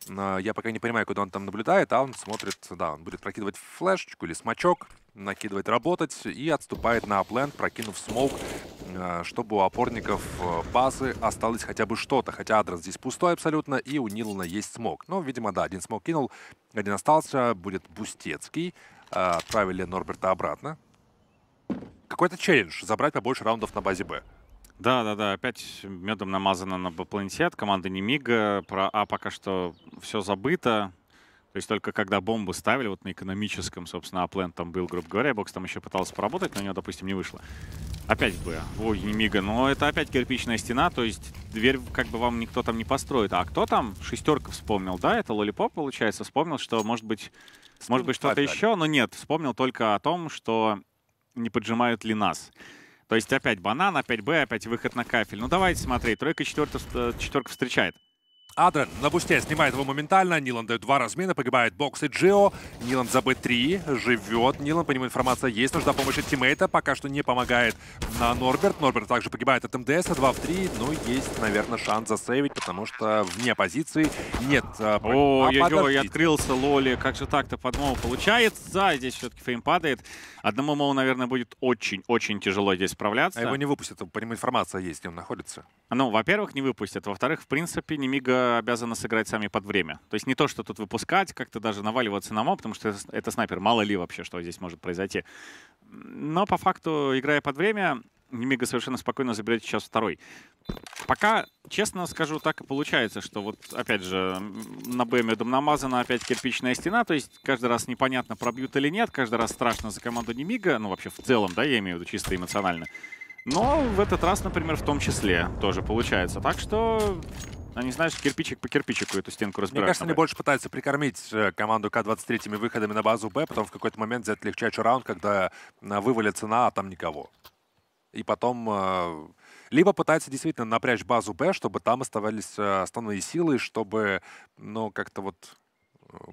Speaker 5: А, Я пока не понимаю, куда он там наблюдает, а он смотрит, да, он будет прокидывать флешечку или смачок, накидывать, работать и отступает на апленд, прокинув смоук, э, чтобы у опорников э, базы осталось хотя бы что-то. Хотя адрес здесь пустой абсолютно, и у Нилана есть смог. Но, видимо, да, один смог кинул, один остался, будет Бустецкий. Э, Отправили Норберта обратно. Какой-то челлендж, забрать побольше раундов на базе Б.
Speaker 4: Да, да, да, опять медом намазано на Б-планете от команды Немига. Про А пока что все забыто. То есть только когда бомбу ставили, вот на экономическом, собственно, Аплент там был, грубо говоря, Бокс там еще пытался поработать, но у него, допустим, не вышло. Опять Б. Ой, Немига, но это опять кирпичная стена, то есть дверь как бы вам никто там не построит. А кто там? Шестерка вспомнил, да? Это Лолипоп, получается, вспомнил, что, может быть, может быть что-то еще, но нет, вспомнил только о том, что не поджимают ли нас. То есть опять банан, опять Б, опять выход на кафель. Ну давайте смотреть. Тройка, четверка, четверка встречает.
Speaker 5: Адрен на бусте снимает его моментально. Нилан дает два размена, погибает Бокс и Джио. Нилан за Б3 живет. Нилан, по нему информация есть. Нужна помощь от тиммейта. Пока что не помогает на Норберт. Норберт также погибает от МДС. 2 в 3. Ну, есть, наверное, шанс засейвить, потому что вне позиции нет. а,
Speaker 4: Ой-ой-ой,
Speaker 5: подождите.
Speaker 4: открылся Лоли. Как же так-то под Моу получается? Здесь все-таки фейм падает. Одному Моу, наверное, будет очень-очень тяжело здесь справляться.
Speaker 5: А его не выпустят, по нему информация есть, где он находится.
Speaker 4: Ну, во-первых, не выпустят. Во-вторых, в принципе, Немига обязана сыграть сами под время. То есть не то, что тут выпускать, как-то даже наваливаться на моб, потому что это, это снайпер. Мало ли вообще, что здесь может произойти. Но по факту, играя под время, Немига совершенно спокойно заберет сейчас второй. Пока, честно скажу, так и получается, что вот, опять же, на Б медом намазана опять кирпичная стена, то есть каждый раз непонятно, пробьют или нет, каждый раз страшно за команду Немига, ну вообще в целом, да, я имею в виду чисто эмоционально. Но в этот раз, например, в том числе тоже получается. Так что, они, знаешь, кирпичик по кирпичику эту стенку
Speaker 5: Мне
Speaker 4: разбирают.
Speaker 5: кажется,
Speaker 4: на
Speaker 5: они больше пытаются прикормить э, команду К-23 выходами на базу Б, потом в какой-то момент взять легчайший раунд, когда э, вывалит цена, а там никого. И потом э, либо пытаются действительно напрячь базу Б, чтобы там оставались основные силы, чтобы, ну, как-то вот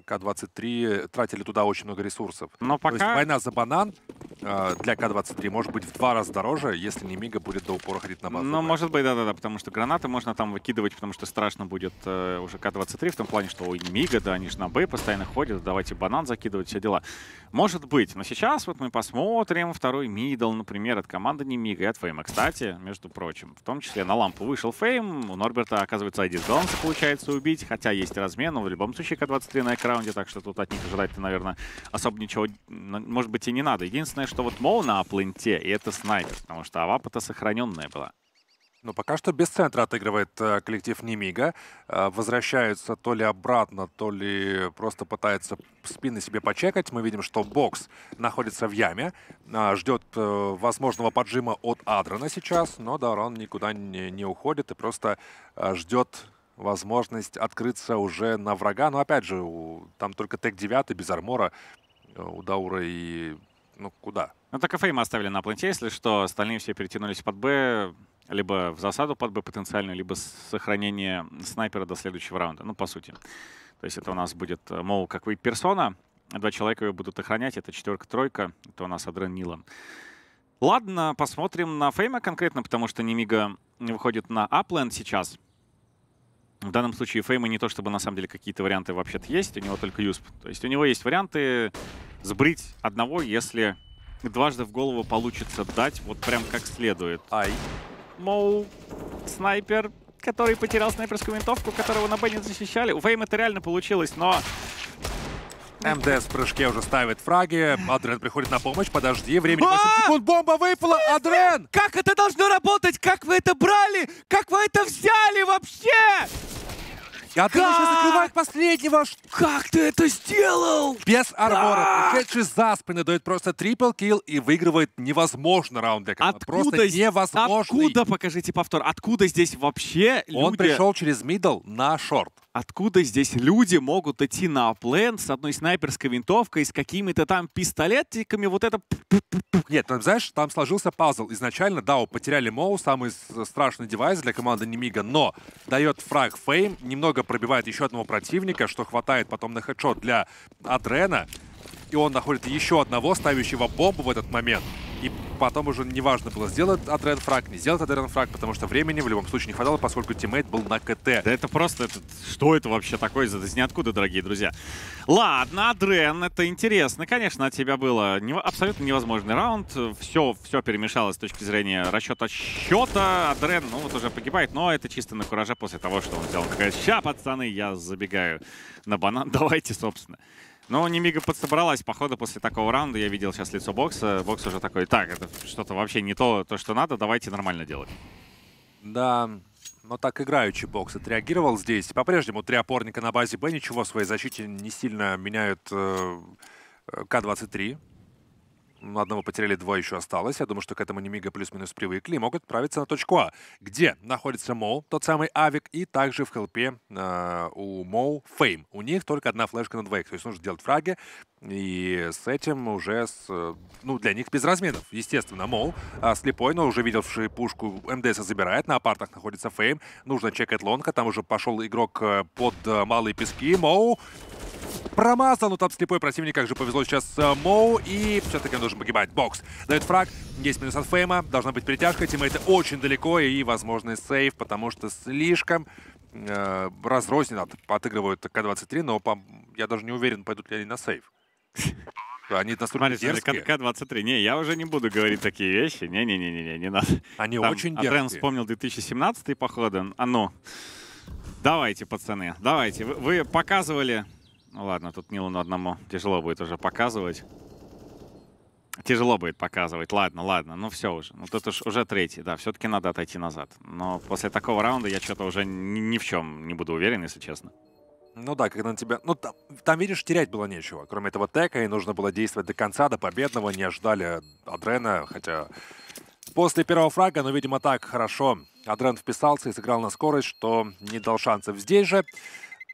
Speaker 5: К-23 тратили туда очень много ресурсов.
Speaker 4: Но
Speaker 5: То есть
Speaker 4: пока...
Speaker 5: война за банан э, для К-23 может быть в два раза дороже, если не Мига будет до упора ходить на базу
Speaker 4: Ну, может быть, да-да-да, потому что гранаты можно там выкидывать, потому что страшно будет э, уже К-23, в том плане, что ой, Мига, да, они же на Б постоянно ходят, давайте банан закидывать, все дела. Может быть, но сейчас вот мы посмотрим второй middle, например, от команды не Мига и от Фейма. Кстати, между прочим, в том числе на лампу вышел Фейм, у Норберта, оказывается, один баланса получается убить, хотя есть размен, но в любом случае К-23 на экране, так что тут от них ожидать-то, наверное, особо ничего, может быть, и не надо. Единственное, что вот Моу на А-пленте, и это снайпер, потому что авапа-то сохраненная была.
Speaker 5: Но пока что без центра отыгрывает э, коллектив Немига. Э, возвращаются то ли обратно, то ли просто пытаются спины себе почекать. Мы видим, что бокс находится в яме, а, ждет э, возможного поджима от Адрана сейчас, но Даурон никуда не, не уходит и просто э, ждет возможность открыться уже на врага. Но опять же, у- там только тег 9 без армора э, у Даура и... Ну, куда?
Speaker 4: Ну, так и Фейма оставили на пленте, если что. Остальные все перетянулись под Б, либо в засаду под Б потенциальную, либо сохранение снайпера до следующего раунда. Ну, по сути. То есть это у нас будет э, Моу как вы персона. Два человека ее будут охранять. Это четверка-тройка. Это у нас Адрен Нила. Ладно, посмотрим на Фейма конкретно, потому что Немига выходит на апленд сейчас. В данном случае Фейма не то, чтобы на самом деле какие-то варианты вообще-то есть, у него только Юсп. То есть у него есть варианты сбрить одного, если дважды в голову получится дать вот прям как следует.
Speaker 5: Ай.
Speaker 4: Моу, снайпер, который потерял снайперскую винтовку, которого на Б не защищали. У Фейма это реально получилось, но
Speaker 5: МДС в прыжке уже ставит фраги. Адрен приходит на помощь. Подожди, времени 8 секунд. Бомба выпала. Адрен!
Speaker 1: Как это должно работать? Как вы это брали? Как вы это взяли вообще?
Speaker 5: И Адрен еще закрывает последнего.
Speaker 1: Как ты это сделал?
Speaker 5: Без армора. Пришедший за спины дает просто triple kill и выигрывает невозможно раунд для команды. Просто невозможный.
Speaker 1: Откуда, покажите повтор, откуда здесь вообще
Speaker 5: Он
Speaker 1: люди...
Speaker 5: пришел через middle на short.
Speaker 1: Откуда здесь люди могут идти на плент с одной снайперской винтовкой, с какими-то там пистолетиками, вот это...
Speaker 5: Нет, там, знаешь, там сложился пазл. Изначально, да, потеряли Моу, самый страшный девайс для команды Немига, но дает фраг Фейм, немного пробивает еще одного противника, что хватает потом на headshot для Адрена, и он находит еще одного, ставящего бомбу в этот момент. И потом уже неважно было, сделать Адрен фраг, не сделать Адрен фраг, потому что времени в любом случае не хватало, поскольку тиммейт был на КТ.
Speaker 4: Да это просто... это- что это вообще такое? Это из ниоткуда, дорогие друзья. Ладно, Адрен, это интересно. Конечно, от тебя было нево- абсолютно невозможный раунд. Все, все перемешалось с точки зрения расчета счета. Адрен, ну вот уже погибает, но это чисто на кураже после того, что он. Какая ща, пацаны, я забегаю на банан. Давайте, собственно. Но Немига подсобралась, походу, после такого раунда. Я видел сейчас лицо бокса. Бокс уже такой, так, это что-то вообще не то, то, что надо, давайте нормально делать.
Speaker 5: Да, но так играючи бокс отреагировал здесь. По-прежнему три опорника на базе Б ничего в своей защите не сильно меняют э, К-23. Одного потеряли, двое еще осталось. Я думаю, что к этому Немига плюс-минус привыкли и могут отправиться на точку А, где находится Моу, тот самый Авик, и также в хелпе э, у Моу Фейм. У них только одна флешка на двоих, то есть нужно делать фраги, и с этим уже, с, э, ну, для них без разменов. Естественно, Моу а слепой, но уже видевший пушку МДС забирает. На апартах находится Фейм. Нужно чекать лонка. Там уже пошел игрок э, под малые пески. Моу промазал, но там слепой противник, как же повезло сейчас э, Моу, и все-таки он должен погибать. Бокс дает фраг, есть минус от Фейма, должна быть перетяжка, тиммейты очень далеко, и возможный сейф, потому что слишком э, разрозненно от- отыгрывают К-23, но по- я даже не уверен, пойдут ли они на сейф. Они настолько
Speaker 4: Смотри,
Speaker 5: дерзкие,
Speaker 4: К-23. Не, я уже не буду говорить такие вещи. Не-не-не, не надо.
Speaker 5: они
Speaker 4: Там
Speaker 5: очень дерзкие.
Speaker 4: вспомнил 2017 походу. А ну, давайте, пацаны, давайте. Вы, вы показывали... Ну ладно, тут Нилану одному тяжело будет уже показывать. Тяжело будет показывать. Ладно, ладно, ну все уже. Ну тут уж уже третий, да, все-таки надо отойти назад. Но после такого раунда я что-то уже ни, ни в чем не буду уверен, если честно.
Speaker 5: Ну да, когда на тебя... Ну там, там, видишь, терять было нечего. Кроме этого тека, и нужно было действовать до конца, до победного. Не ожидали Адрена, хотя после первого фрага, ну, видимо, так хорошо. Адрен вписался и сыграл на скорость, что не дал шансов. Здесь же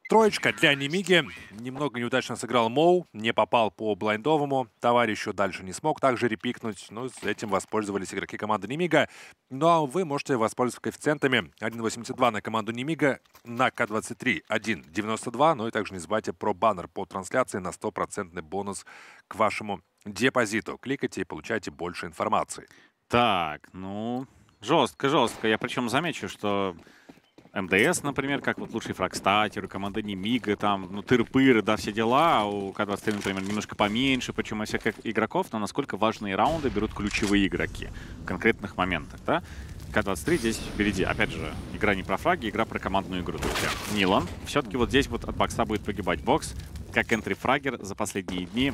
Speaker 5: троечка для Немиги. Немного неудачно сыграл Моу, не попал по блайндовому. Товарищу дальше не смог также репикнуть. Ну, с этим воспользовались игроки команды Немига. Ну, а вы можете воспользоваться коэффициентами 1.82 на команду Немига, на К23 1.92. Ну и также не забывайте про баннер по трансляции на 100% бонус к вашему депозиту. Кликайте и получайте больше информации.
Speaker 4: Так, ну, жестко, жестко. Я причем замечу, что МДС, например, как вот лучший фрагстатер, у команды Немига, там, ну, тыр-пыры, да, все дела, а у К-23, например, немножко поменьше, причем из всех игроков, но насколько важные раунды берут ключевые игроки в конкретных моментах, да? К-23 здесь впереди. Опять же, игра не про фраги, игра про командную игру, друзья. Нилан. Все-таки вот здесь вот от бокса будет погибать бокс, как энтри-фрагер за последние дни.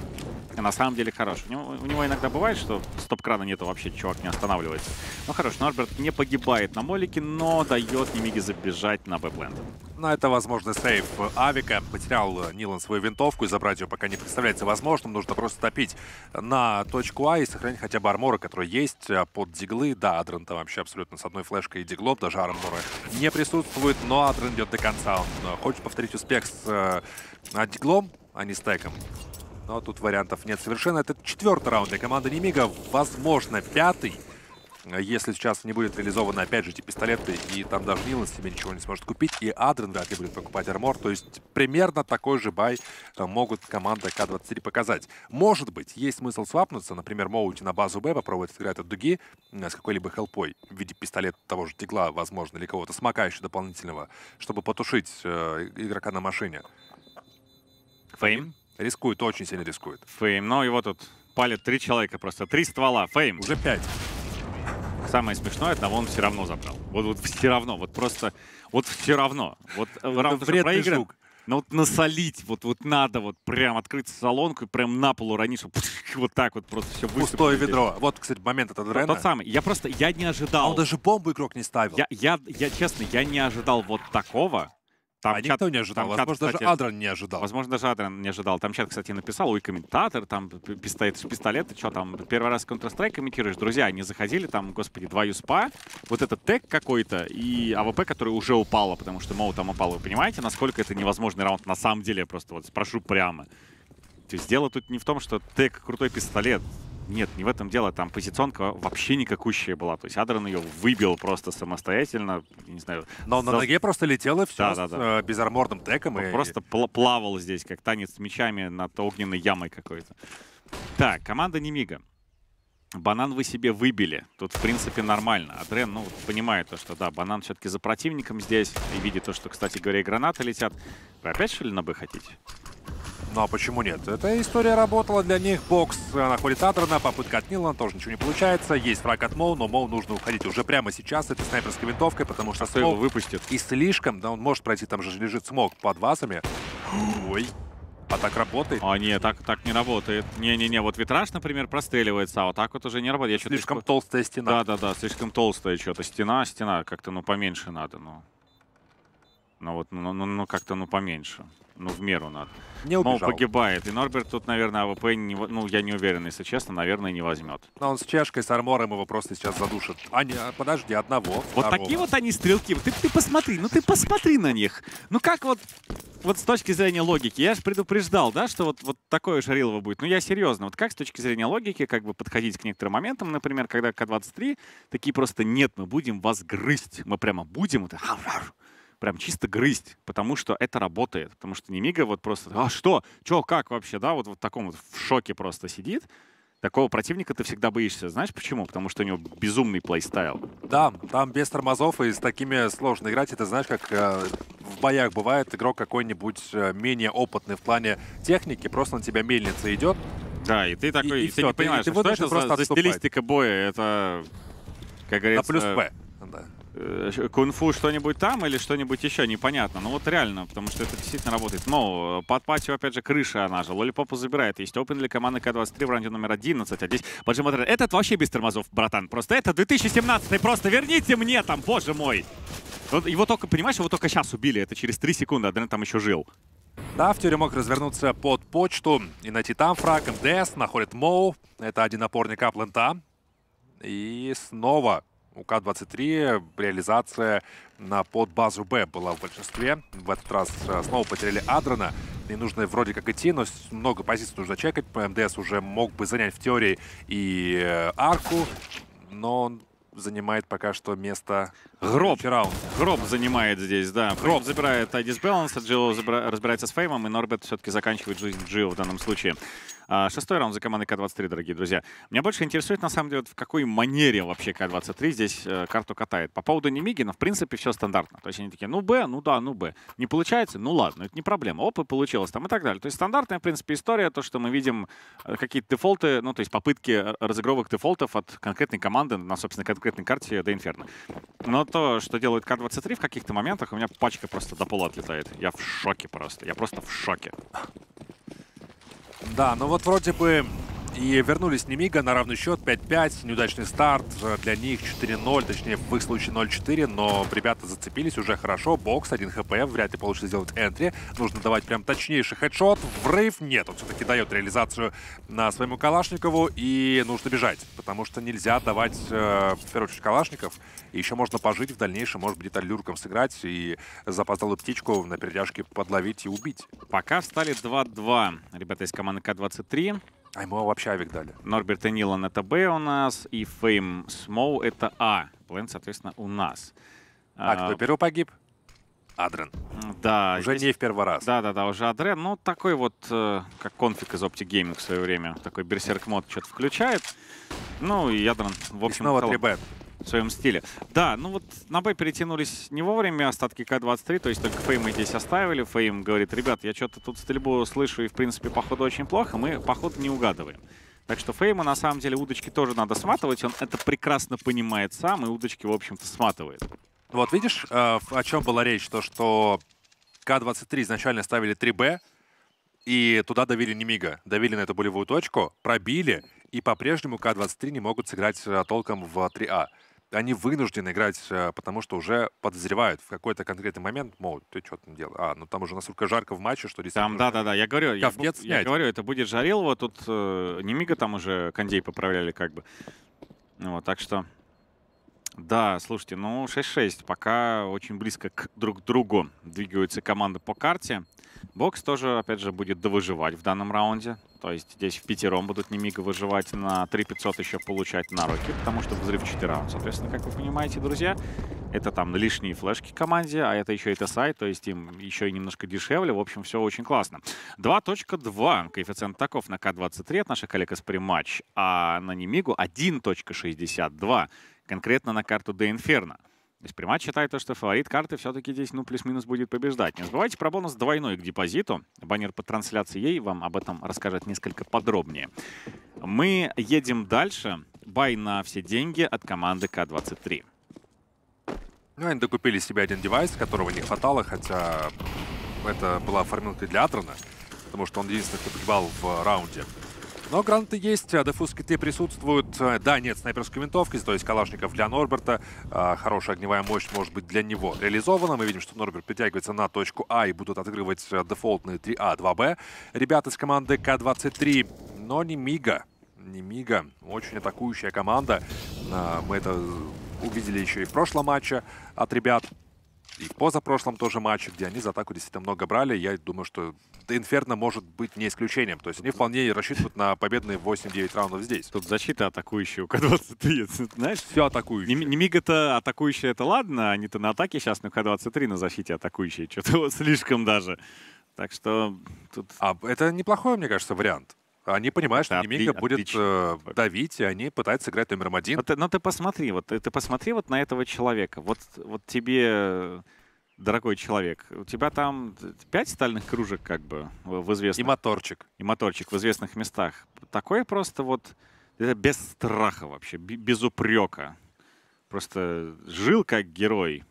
Speaker 4: На самом деле хорош. У него, у него иногда бывает, что стоп-крана нету вообще, чувак не останавливается. Ну хорош, Норберт не погибает на молике, но дает Немиге забежать на бэкленд.
Speaker 5: Но это, возможно, сейф Авика. Потерял э, Нилан свою винтовку, и забрать ее пока не представляется возможным. Нужно просто топить на точку А и сохранить хотя бы армора, который есть э, под диглы. Да, Адрен там вообще абсолютно с одной флешкой и диглом, даже армора не присутствует, но Адрен идет до конца. Он э, хочет повторить успех с э, а, диглом, а не стеком. Но тут вариантов нет совершенно. Это четвертый раунд для команды Немига. Возможно, пятый. Если сейчас не будет реализованы, опять же, эти пистолеты, и там даже Нилан себе ничего не сможет купить, и Адрен вряд ли будет покупать армор, то есть примерно такой же бай э, могут команда К-23 показать. Может быть, есть смысл свапнуться, например, Моути на базу Б попробовать сыграть от дуги э, с какой-либо хелпой в виде пистолета того же Тигла, возможно, или кого-то смока еще дополнительного, чтобы потушить э, игрока на машине.
Speaker 4: Фейм.
Speaker 5: Рискует, очень сильно рискует.
Speaker 4: Фейм. Но его тут палят три человека просто. Три ствола. Фейм.
Speaker 5: Уже пять.
Speaker 4: Самое смешное, одного он все равно забрал. Вот, вот все равно. Вот просто... Вот все равно. Вот э, раунд уже проигран.
Speaker 5: жук.
Speaker 4: Но вот насолить, вот, вот надо вот прям открыть салонку и прям на пол уронить, чтобы вот так вот просто все
Speaker 5: Пустое ведро. Вот, кстати, момент от Адрена.
Speaker 4: Тот самый. Я просто, я не
Speaker 5: А
Speaker 4: ожидал.
Speaker 5: он даже бомбу игрок не ставил.
Speaker 4: Я, я, я, честно, я не ожидал вот такого. Там
Speaker 5: а
Speaker 4: чат-
Speaker 5: никто не ожидал.
Speaker 4: там чат,
Speaker 5: Возможно,
Speaker 4: кстати,
Speaker 5: даже Адрен не ожидал.
Speaker 4: Возможно, даже Адрен не ожидал. Там чат, кстати, написал, ой, комментатор, там п- пистолет, пистолеты, что там, первый раз Counter-Strike комментируешь. Друзья, они заходили, там, господи, два юспа, вот этот Tec какой-то и АВП, который уже упала, потому что Моу там упал. Вы понимаете, насколько это невозможный раунд на самом деле? Я просто вот спрошу прямо. То есть дело тут не в том, что Tec крутой пистолет. Нет, не в этом дело. Там позиционка вообще никакущая была. То есть Адрен ее выбил просто самостоятельно. Не знаю,
Speaker 5: Но он на
Speaker 4: за-
Speaker 5: ноге просто летел и все
Speaker 4: Да-да-да.
Speaker 5: с э, безарморным теком.
Speaker 4: он
Speaker 5: и-
Speaker 4: просто пла- плавал здесь, как танец с мечами над огненной ямой какой-то. Так, команда Немига. Банан вы себе выбили. Тут, в принципе, нормально. Адрен, ну, понимает то, что, да, банан все-таки за противником здесь. И видит то, что, кстати говоря, и гранаты летят. Вы опять, что ли, на Б хотите?
Speaker 5: Ну а почему нет? Эта история работала для них. Бокс находит Адрена, попытка от Нилана, тоже ничего не получается. Есть фраг от Моу, но Моу нужно уходить уже прямо сейчас этой снайперской винтовкой, потому что смог
Speaker 4: выпустит?
Speaker 5: и слишком, да, он может пройти, там же лежит смог под вазами. Ой, а так работает.
Speaker 4: А, нет, так, так не работает. Не-не-не, вот витраж, например, простреливается, а вот так вот уже не работает. Я
Speaker 5: Слишком толстая стена.
Speaker 4: Да-да-да, слишком толстая что-то. Стена, стена, как-то, ну, поменьше надо, ну. Ну вот, ну, ну, ну как-то, ну поменьше. Ну, в меру надо.
Speaker 5: Не
Speaker 4: Мол,
Speaker 5: убежал.
Speaker 4: погибает. И Норберт тут, наверное, АВП, не, ну, я не уверен, если честно, наверное, не возьмет.
Speaker 5: Но он с чешкой, с армором его просто сейчас задушит. А, не, а, подожди, одного.
Speaker 4: Вот
Speaker 5: второго.
Speaker 4: такие вот они стрелки. Ты, ты посмотри, ну ты посмотри на них. Ну как вот, вот с точки зрения логики, я же предупреждал, да, что вот, вот такое Шарилово будет. Ну я серьезно, вот как с точки зрения логики, как бы подходить к некоторым моментам, например, когда К-23, такие просто, нет, мы будем вас грызть. Мы прямо будем, это, прям чисто грызть, потому что это работает. Потому что Немига вот просто, а что, что, как вообще, да, вот, в таком вот в шоке просто сидит. Такого противника ты всегда боишься. Знаешь почему? Потому что у него безумный плейстайл.
Speaker 5: Да, там без тормозов и с такими сложно играть. Это знаешь, как э, в боях бывает, игрок какой-нибудь э, менее опытный в плане техники, просто на тебя мельница идет.
Speaker 4: Да, и ты такой,
Speaker 5: и
Speaker 4: и ты
Speaker 5: всё,
Speaker 4: не
Speaker 5: ты-
Speaker 4: понимаешь,
Speaker 5: ты
Speaker 4: а что это за,
Speaker 5: просто
Speaker 4: за
Speaker 5: отступать.
Speaker 4: стилистика боя? Это, как
Speaker 5: На
Speaker 4: говорится,
Speaker 5: плюс П.
Speaker 4: Э, кунг-фу что-нибудь там или что-нибудь еще, непонятно. Ну вот реально, потому что это действительно работает. Но под патио, опять же, крыша она же. Лолипопу забирает. Есть опен для команды К-23 в раунде номер 11. А здесь поджим. Этот вообще без тормозов, братан. Просто это 2017 Просто верните мне там, боже мой. Его только, понимаешь, его только сейчас убили. Это через 3 секунды. Адрен там еще жил.
Speaker 5: Да, в теории мог развернуться под почту и найти там фраг. МДС находит Моу. Это один опорник Аплента. И снова у К-23 реализация на под базу Б была в большинстве. В этот раз э, снова потеряли Адрана. И нужно вроде как идти, но много позиций нужно чекать. МДС уже мог бы занять в теории и э, арку, но занимает пока что место
Speaker 4: Гроб.
Speaker 5: в раунде.
Speaker 4: Гроб занимает здесь, да. Гроб забирает дисбаланс, забира- разбирается с Феймом, и Норбет все-таки заканчивает жизнь Джио в данном случае. А, Шестой раунд за командой К-23, дорогие друзья. Меня больше интересует, на самом деле, в какой манере вообще К-23 здесь э, карту катает. По поводу Немигина, в принципе, все стандартно. То есть они такие, ну, Б, ну да, ну, Б. Не получается? Ну, ладно, это не проблема. Опа, получилось там и так далее. То есть стандартная, в принципе, история, то, что мы видим э, какие-то дефолты, ну, то есть попытки э, разыгровых дефолтов от конкретной команды на, собственно, конкретной карте The Inferno. Но то, что делает К-23 в каких-то моментах, у меня пачка просто до пола отлетает. Я в шоке просто. Я просто в шоке.
Speaker 5: Да, ну вот вроде бы и вернулись Немига на равный счет 5-5. Неудачный старт для них 4-0, точнее в их случае 0-4, но ребята зацепились уже хорошо. Бокс, 1 хп, вряд ли получится сделать энтри. Нужно давать прям точнейший хедшот. Врыв нет, он все-таки дает реализацию на своему Калашникову и нужно бежать, потому что нельзя давать э, в первую очередь Калашников. И еще можно пожить в дальнейшем, может быть, деталь люрком сыграть и запоздалую птичку на передяжке подловить и убить.
Speaker 4: Пока встали 2-2. Ребята из команды К-23.
Speaker 5: А ему вообще авик дали.
Speaker 4: Норберт и Нилан это Б у нас, и Фейм Смоу это А-плент, соответственно, у нас.
Speaker 5: А, кто первый погиб? Адрен.
Speaker 4: Да,
Speaker 5: Уже
Speaker 4: здесь-
Speaker 5: не в первый раз.
Speaker 4: Да, да, да, уже Адрен. Ну, такой вот, э, как конфиг из Optic Gaming в свое время. Такой berserk mode что-то включает. Ну, и Ядрен, в
Speaker 5: И
Speaker 4: общем,
Speaker 5: снова
Speaker 4: в целом
Speaker 5: 3
Speaker 4: в своем стиле. Да, ну вот на Б перетянулись не вовремя остатки К-23, то есть только Фейма здесь оставили. Фейм говорит, ребят, я что-то тут стрельбу слышу, и в принципе, походу, очень плохо. Мы, походу, не угадываем. Так что Фейму, на самом деле, удочки тоже надо сматывать. Он это прекрасно понимает сам, и удочки, в общем-то, сматывает.
Speaker 5: Вот видишь, э, о чем была речь? То, что К-23 изначально ставили 3Б, и туда давили Немига. Давили на эту болевую точку, пробили, и по-прежнему К-23 не могут сыграть э, толком в 3А. Они вынуждены играть, э, потому что уже подозревают в какой-то конкретный момент, мол, ты что там делаешь? А, ну там уже настолько жарко в матче, что
Speaker 4: Там,
Speaker 5: действительно...
Speaker 4: да-да-да, я говорю, я, я говорю, это будет Жарилова, тут э, Немига там уже кондей поправляли как бы. Ну Вот, так что, да, слушайте, ну 6-6, пока очень близко к друг другу двигаются команды по карте. Бокс тоже, опять же, будет довыживать в данном раунде. То есть здесь в пятером будут Немига выживать, на 3500 еще получать на руки, потому что взрыв 4 раунд. Соответственно, как вы понимаете, друзья, это там лишние флешки команде, а это еще и TSI, то есть им еще и немножко дешевле. В общем, все очень классно. 2.2 коэффициент таков на К-23 от наших коллег из Приматч, а на Немигу 1.62 конкретно на карту Де Инферно. То есть Примат считает, то, что фаворит карты все-таки здесь, ну, плюс-минус будет побеждать. Не забывайте про бонус двойной к депозиту. Баннер по трансляции ей вам об этом расскажет несколько подробнее. Мы едем дальше. Бай на все деньги от команды К-23.
Speaker 5: Ну, они докупили себе один девайс, которого не хватало, хотя это была формилка для Атрона, потому что он единственный, кто погибал в раунде. Но гранаты есть, а дефуз киты присутствуют. Э, Да, нет снайперской винтовки, то есть калашников для Норберта. А, Хорошая огневая мощь может быть для него реализована. Мы видим, что Норберт притягивается на точку А и будут отыгрывать э, дефолтные 3А, 2Б. Ребята из команды К-23, но не Мига. Не Мига. Очень атакующая команда. Мы это увидели еще и в прошлом матче от ребят. И в позапрошлом тоже матче, где они за атаку действительно много брали. Я думаю, что Инферно может быть не исключением. То есть они вполне рассчитывают на победные 8-9 раундов здесь.
Speaker 4: Тут защита атакующая у К-23. Знаешь,
Speaker 5: Все атакующие.
Speaker 4: Не, не Мига-то атакующая, это ладно, они-то на атаке сейчас, но К-23 на защите атакующие. Что-то вот слишком даже. Так что тут...
Speaker 5: А это неплохой, мне кажется, вариант. Они понимают, что
Speaker 4: Это
Speaker 5: Немига будет э, давить, и они пытаются играть номером один.
Speaker 4: Но ты, но ты посмотри, вот ты, ты посмотри вот на этого человека. Вот, вот тебе, дорогой человек, у тебя там пять стальных кружек как бы в в
Speaker 5: И
Speaker 4: известных...
Speaker 5: моторчик.
Speaker 4: и моторчик в известных местах. Такое просто вот это без страха вообще, бе- без упрека. Просто жил как герой.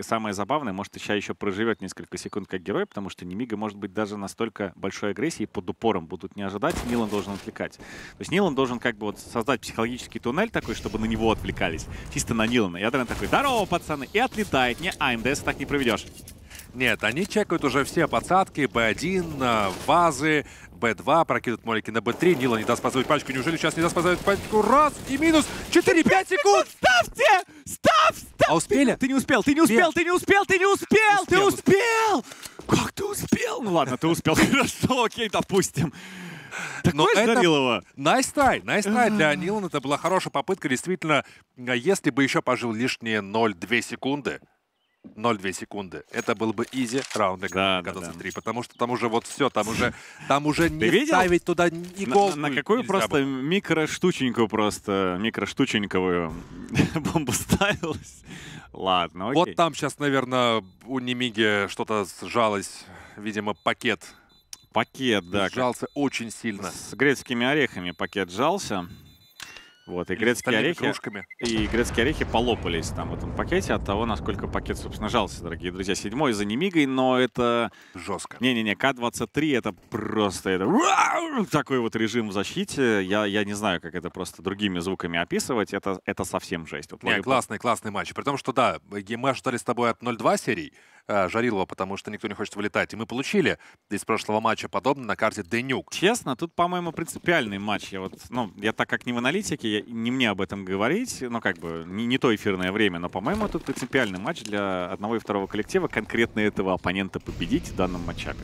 Speaker 4: Самое забавное, может, сейчас еще проживет несколько секунд как герой, потому что Немига может быть даже настолько большой агрессии под упором будут не ожидать, Нилан должен отвлекать. То есть Нилан должен как бы вот создать психологический туннель такой, чтобы на него отвлекались. Чисто на Нилана. И Адрен такой, здорово, пацаны, и отлетает. Не, а, МДС так не проведешь.
Speaker 5: Нет, они чекают уже все подсадки. Б1, э, вазы, Б2, прокидывают молики на Б3. Нила не даст поставить пачку. Неужели сейчас не даст поставить пачку? Раз и минус. 4-5 секунд.
Speaker 4: Ставьте! Ставь! ставь!
Speaker 5: А успели?
Speaker 4: Ты не успел, ты не успел, ты не успел, ты не успел, ты
Speaker 5: Успел,
Speaker 4: успел! Как ты успел? Ну ладно, ты успел. Хорошо, окей, допустим.
Speaker 5: Но
Speaker 4: Такой
Speaker 5: это-
Speaker 4: Зарилова.
Speaker 5: Nice try, nice try для Нилана. Это была хорошая попытка. Действительно, если бы еще пожил лишние 0,2 секунды, 0,2 секунды. Это был бы изи раунд для
Speaker 4: Да,
Speaker 5: команды
Speaker 4: да,
Speaker 5: К-23, потому что там уже вот все, там уже, там уже не
Speaker 4: видел?
Speaker 5: ставить туда ни
Speaker 4: На,
Speaker 5: гол.
Speaker 4: на какую просто микроштученькую просто, микроштученьковую бомбу ставилась. Ладно, окей.
Speaker 5: Вот там сейчас, наверное, у Немиги что-то сжалось, видимо, пакет
Speaker 4: Пакет, да. как
Speaker 5: сжался очень сильно.
Speaker 4: С грецкими орехами пакет сжался. Вот, и
Speaker 5: С
Speaker 4: грецкие орехи...
Speaker 5: кружками.
Speaker 4: И грецкие орехи полопались там в этом пакете от того, насколько пакет, собственно, жался, дорогие друзья. Седьмой за Немигой, но это...
Speaker 5: Жестко.
Speaker 4: Не-не-не, К-23 это просто это... такой вот режим в защите. Я, я не знаю, как это просто другими звуками описывать. Это, это совсем жесть. Вот
Speaker 5: Не,
Speaker 4: Lollipop-
Speaker 5: классный, классный матч. При том, что да, мы ожидали с тобой от 0-2 серий э, Жарилова, потому что никто не хочет вылетать. И мы получили из прошлого матча подобное на карте Денюк.
Speaker 4: Честно, тут, по-моему, принципиальный матч. Я вот, ну, я так как не в аналитике, я- не мне об этом говорить, ну, как бы, не, не то эфирное время, но, по-моему, тут принципиальный матч для одного и второго коллектива, конкретно этого оппонента победить в данном матчапе.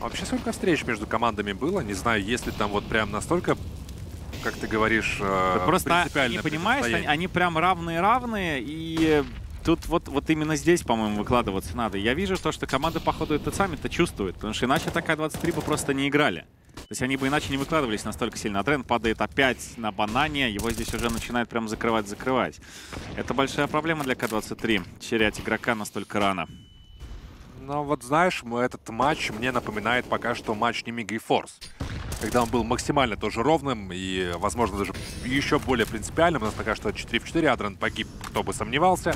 Speaker 5: А Вообще сколько встреч между командами было? Не знаю, если там вот прям настолько, как ты говоришь, э,
Speaker 4: Просто, не понимаешь, они, они прям равные-равные, и тут вот, вот именно здесь, по-моему, выкладываться надо. Я вижу то, что команда, походу, это сами-то чувствует, потому что иначе такая 23 бы просто не играли. То есть они бы иначе не выкладывались настолько сильно. А Трен падает опять на банане, его здесь уже начинает прям закрывать-закрывать. Это большая проблема для К-23, терять игрока настолько рано.
Speaker 5: Но вот знаешь, этот матч мне напоминает пока что матч Немига и Форс. Когда он был максимально тоже ровным и, возможно, даже еще более принципиальным. У нас пока что 4 в 4. Адрен погиб, кто бы сомневался.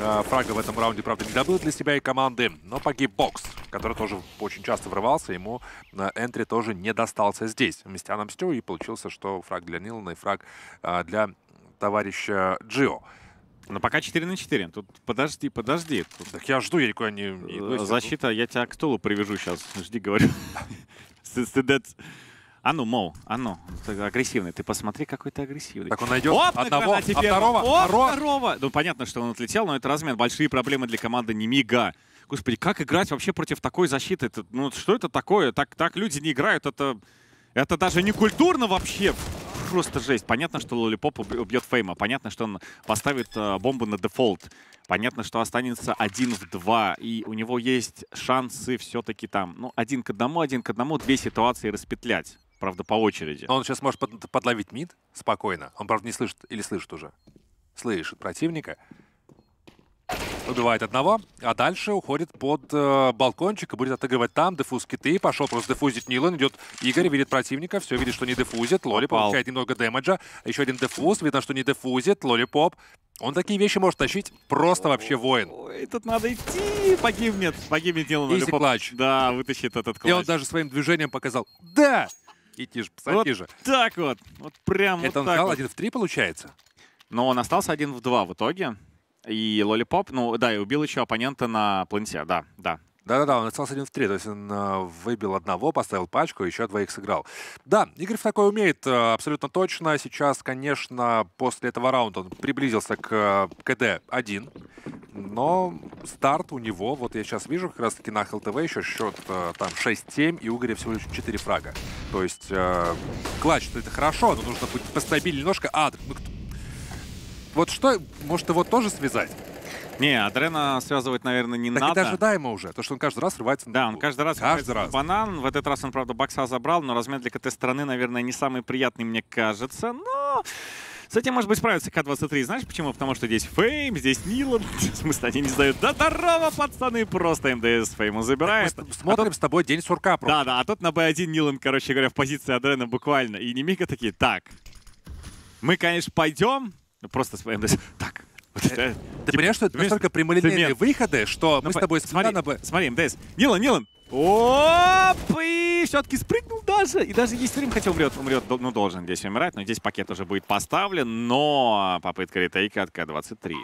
Speaker 5: Э, Фрага в этом раунде, правда, не добыл для себя и команды. Но погиб Бокс, который тоже очень часто врывался. Ему на энтри тоже не достался здесь. Местянам Стю. И получился, что фраг для Нилана и фраг э, для товарища Джио.
Speaker 4: Но пока 4 на 4. Тут подожди, подожди. Тут
Speaker 5: Так я жду, я никуда не...
Speaker 4: Защита, я тебя к стулу привяжу сейчас. Жди, говорю. Стыдец. А ну, Моу, а ну, ты агрессивный. Ты посмотри, какой ты агрессивный.
Speaker 5: Так он найдет
Speaker 4: Оп,
Speaker 5: одного, а второго,
Speaker 4: Оп,
Speaker 5: второго.
Speaker 4: второго. Ну, понятно, что он отлетел, но это размен. Большие проблемы для команды Немига. Господи, как играть вообще против такой защиты? Это, ну, что это такое? Так, так люди не играют. Это, это даже не культурно вообще. Просто жесть. Понятно, что Лолипоп уб- убьет Фейма. Понятно, что он поставит э, бомбу на дефолт. Понятно, что останется один в два. И у него есть шансы все-таки там, ну, один к одному, один к одному, две ситуации распетлять. Правда, по очереди.
Speaker 5: Но он сейчас может под- подловить mid спокойно. Он, правда, не слышит или слышит уже. Слышит противника. Убивает одного, а дальше уходит под э, балкончик и будет отыгрывать там. Дефуз киты. Пошел просто дефузить Нилан. Идет Игорь, видит противника. Все, видит, что не дефузит. Лоли получает немного дэмэджа. Еще один дефуз. Видно, что не дефузит. Лолипоп. Он такие вещи может тащить. Просто вообще воин.
Speaker 4: Ой, тут надо идти. Погибнет. Погибнет Нилан
Speaker 5: Изи
Speaker 4: Лолипоп.
Speaker 5: клатч.
Speaker 4: Да, вытащит этот
Speaker 5: И он
Speaker 4: клатч.
Speaker 5: даже своим движением показал. Да! И тише,
Speaker 4: Вот. Так вот. Вот прям
Speaker 5: Это
Speaker 4: вот
Speaker 5: он
Speaker 4: так
Speaker 5: сказал
Speaker 4: вот.
Speaker 5: один в три, получается?
Speaker 4: Но он остался один в два в итоге. И Лолипоп, ну да, и убил еще оппонента на пленте, да, да.
Speaker 5: Да-да-да, он остался один в три, то есть он э, выбил одного, поставил пачку, еще двоих сыграл. Да, Игорь в такое умеет э, абсолютно точно. Сейчас, конечно, после этого раунда он приблизился к э, КД 1, но старт у него, вот я сейчас вижу, как раз-таки на ХЛТВ еще счет там 6-7, и у Игоря всего лишь 4 фрага. То есть э, клатч, это хорошо, но нужно быть постабильнее немножко. А, ну, вот что, может его тоже связать?
Speaker 4: Не, Адрена связывать, наверное, не
Speaker 5: Так
Speaker 4: надо.
Speaker 5: это ожидаемо уже, то что он каждый раз рывается на
Speaker 4: Да, он каждый раз
Speaker 5: Каждый раз.
Speaker 4: банан. В этот раз он, правда, бокса забрал, но размен для КТ страны, наверное, не самый приятный, мне кажется. Но с этим, может быть, справится К-23. Знаешь почему? Потому что здесь Фейм, здесь Нилан. В смысле, они не сдают. Да здорово, пацаны! Просто МДС Фейму
Speaker 5: Мы
Speaker 4: забирает.
Speaker 5: с- смотрим с тобой день сурка просто.
Speaker 4: Да, да, а тут на Б1 Нилан, короче говоря, в позиции Адрена буквально. И Немика такие, так, мы, конечно, пойдем. Ну, Просто с МДС. Так. вот это,
Speaker 5: Ты
Speaker 4: типа,
Speaker 5: понимаешь, что это настолько прямолинейные выходы, что мы с тобой
Speaker 4: смотри, смотри, МДС. Нилан, Нилан. Оп! И все-таки спрыгнул даже. И даже есть время, хотя умрет, умрет, ну, должен здесь умирать, но здесь пакет уже будет поставлен, но попытка ретейка от К-23.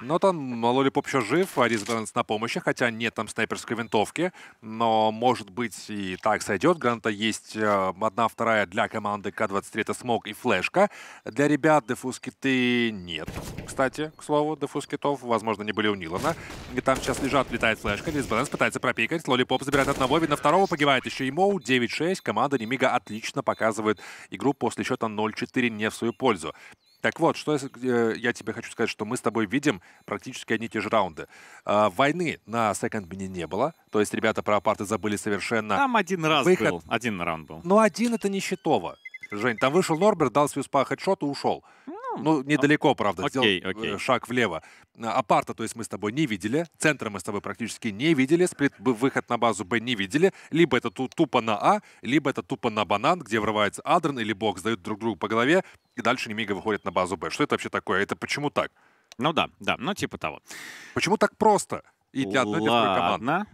Speaker 5: Но там Лолипоп еще жив, Арис Баланс на помощи, хотя нет там снайперской винтовки. Но, может быть, и так сойдет. Гранта есть э, одна, вторая для команды К-23, это смог и флешка. Для ребят дефуз киты нет. Кстати, к слову, дефуз китов, возможно, не были у Нилана. И там сейчас лежат, летает флешка. Арис Баланс пытается пропикать. Лолипоп забирает одного, видно второго, погибает еще и Моу. 9-6. Команда Немига отлично показывает игру после счета 0-4 не в свою пользу. Так вот, что я, э, я тебе хочу сказать, что мы с тобой видим практически одни и те же раунды. А, войны на секонд-бине не было, то есть ребята про апарты забыли совершенно.
Speaker 4: Там один раз
Speaker 5: Выход.
Speaker 4: был, один раунд был.
Speaker 5: Но один это не счетово. Жень, там вышел Норберт, дал свою хедшот и ушел. Ну, недалеко, правда,
Speaker 4: окей,
Speaker 5: сделал
Speaker 4: окей.
Speaker 5: э, шаг влево. А, Апарта, то есть мы с тобой не видели, центра мы с тобой практически не видели, сплит выход на базу Б не видели. Либо это ту- тупо на А, либо это тупо на банан, где врывается Адрен или Бокс, дают друг другу по голове, и дальше Немига выходит на базу Б. Что это вообще такое? Это почему так?
Speaker 4: Ну да, да, ну типа того.
Speaker 5: Почему так просто? И для одной, и для второй команды.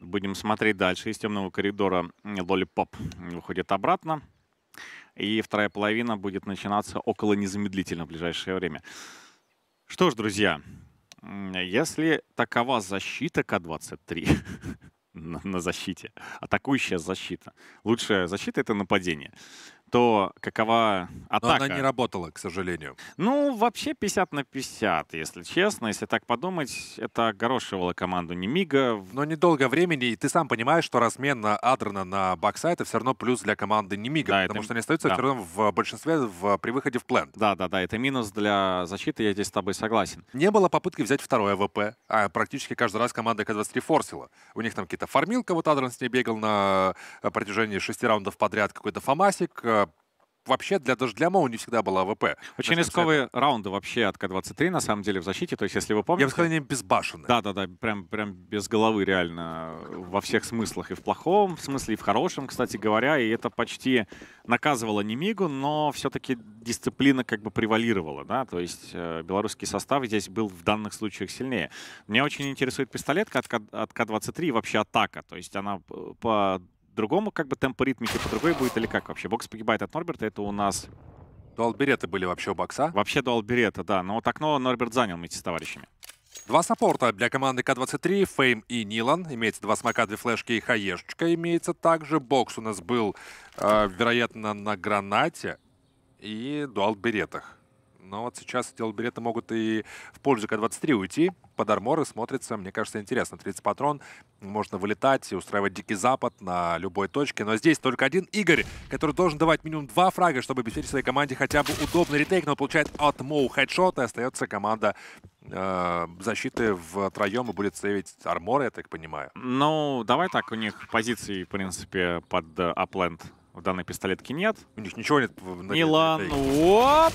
Speaker 4: Будем смотреть дальше. Из темного коридора Лолипоп выходит обратно. И вторая половина будет начинаться около незамедлительно в ближайшее время. Что ж, друзья, если такова защита К-23 на, на защите, атакующая защита, лучшая защита — это нападение, то какова
Speaker 5: Но
Speaker 4: атака?
Speaker 5: она не работала, к сожалению.
Speaker 4: Ну, вообще 50 на 50, если честно. Если так подумать, это огорошивала команду Немига.
Speaker 5: Но недолго времени, и ты сам понимаешь, что размен на Адрена на Бакса это все равно плюс для команды Немига,
Speaker 4: Да,
Speaker 5: потому
Speaker 4: это-
Speaker 5: что они остаются
Speaker 4: да.
Speaker 5: все равно в большинстве в, при выходе в плент.
Speaker 4: Да, да, да, это минус для защиты, я здесь с тобой согласен.
Speaker 5: Не было попытки взять второе АВП, а практически каждый раз команда К-23 форсила. У них там какие-то фармилка, вот Адрен с ней бегал на э, протяжении шести раундов подряд, какой-то фамасик. Вообще, для, даже для Моу не всегда было AWP.
Speaker 4: Очень рисковые раунды вообще от К-23, на самом деле, в защите. То есть, если вы помните...
Speaker 5: Я бы сказал, они безбашенные.
Speaker 4: Да, да, да, прям, прям без головы реально во всех смыслах. И в плохом смысле, и в хорошем, кстати говоря. И это почти наказывало Немигу, но все-таки дисциплина как бы превалировала, да. То есть э, белорусский состав здесь был в данных случаях сильнее. Меня очень интересует пистолетка от, К- от К-23 и вообще атака. То есть она по другому как бы темпу ритмики, по другой будет или как вообще? Бокс погибает от Норберта, это у нас
Speaker 5: Дуалбереты были вообще у Бакса.
Speaker 4: вообще дуал берета, да. Но вот окно Норберт занял вместе с товарищами.
Speaker 5: Два саппорта для команды К-23, Фейм и Нилан. Имеется два смока, две флешки и хаешечка имеется также. Бокс у нас был, э, вероятно, на гранате и дуал-беретах. Но вот сейчас дуал-береты могут и в пользу К-23 уйти. Под арморы смотрится, мне кажется, интересно. 30 патрон, можно вылетать и устраивать дикий запад на любой точке. Но здесь только один Игорь, который должен давать минимум два фрага, чтобы обеспечить своей команде хотя бы удобный ретейк. Но получает от Моу хедшот, и остается команда э, защиты втроем и будет сейвить армор, я так понимаю.
Speaker 4: Ну, давай так, у них позиций, в принципе, под э, апленд в данной пистолетке нет.
Speaker 5: У них ничего нет. ретейке.
Speaker 4: оп!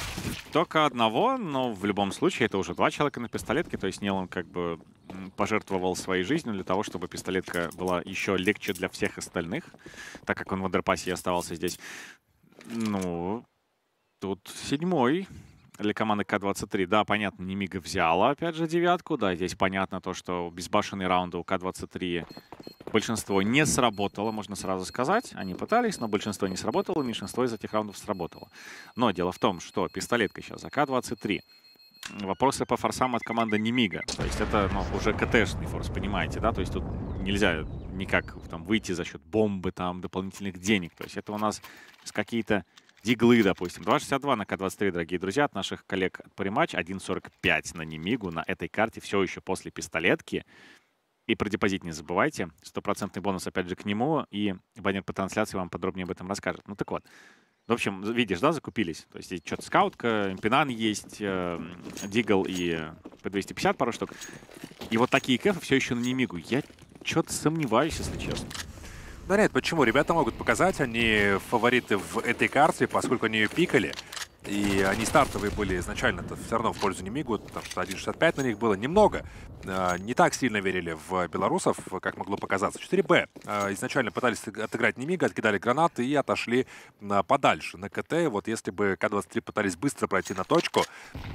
Speaker 4: Только одного, но в любом случае это уже два человека на пистолетке, то есть Нилан как бы пожертвовал своей жизнью для того, чтобы пистолетка была еще легче для всех остальных, так как он в андерпасе и оставался здесь. Ну, тут седьмой для команды К-23. Да, понятно, Немига взяла, опять же, девятку. Да, здесь понятно то, что безбашенные раунды у К-23 большинство не сработало, можно сразу сказать. Они пытались, но большинство не сработало, меньшинство из этих раундов сработало. Но дело в том, что пистолетка сейчас АК-23. Вопросы по форсам от команды Немига. То есть это ну, уже КТшный форс, понимаете, да? То есть тут нельзя никак там выйти за счет бомбы, там, дополнительных денег. То есть это у нас какие-то диглы, допустим. 2.62 на К-23, дорогие друзья, от наших коллег по рематч. 1.45 на Немигу. На этой карте все еще после пистолетки. И про депозит не забывайте. Стопроцентный бонус, опять же, к нему. И баннер по трансляции вам подробнее об этом расскажет. Ну так вот. В общем, видишь, да, закупились. То есть что-то скаутка, пинан есть, э, дигл и P250 пару штук. И вот такие кэфы все еще на Немигу. Я что-то сомневаюсь, если честно.
Speaker 5: Да нет, почему? Ребята могут показать, они фавориты в этой карте, поскольку они ее пикали. И они стартовые были изначально-то все равно в пользу Немигу, потому что 1.65 на них было немного. А, не так сильно верили в белорусов, как могло показаться. 4Б а, изначально пытались отыграть Немига, откидали гранаты и отошли подальше на КТ. Вот если бы К-23 пытались быстро пройти на точку,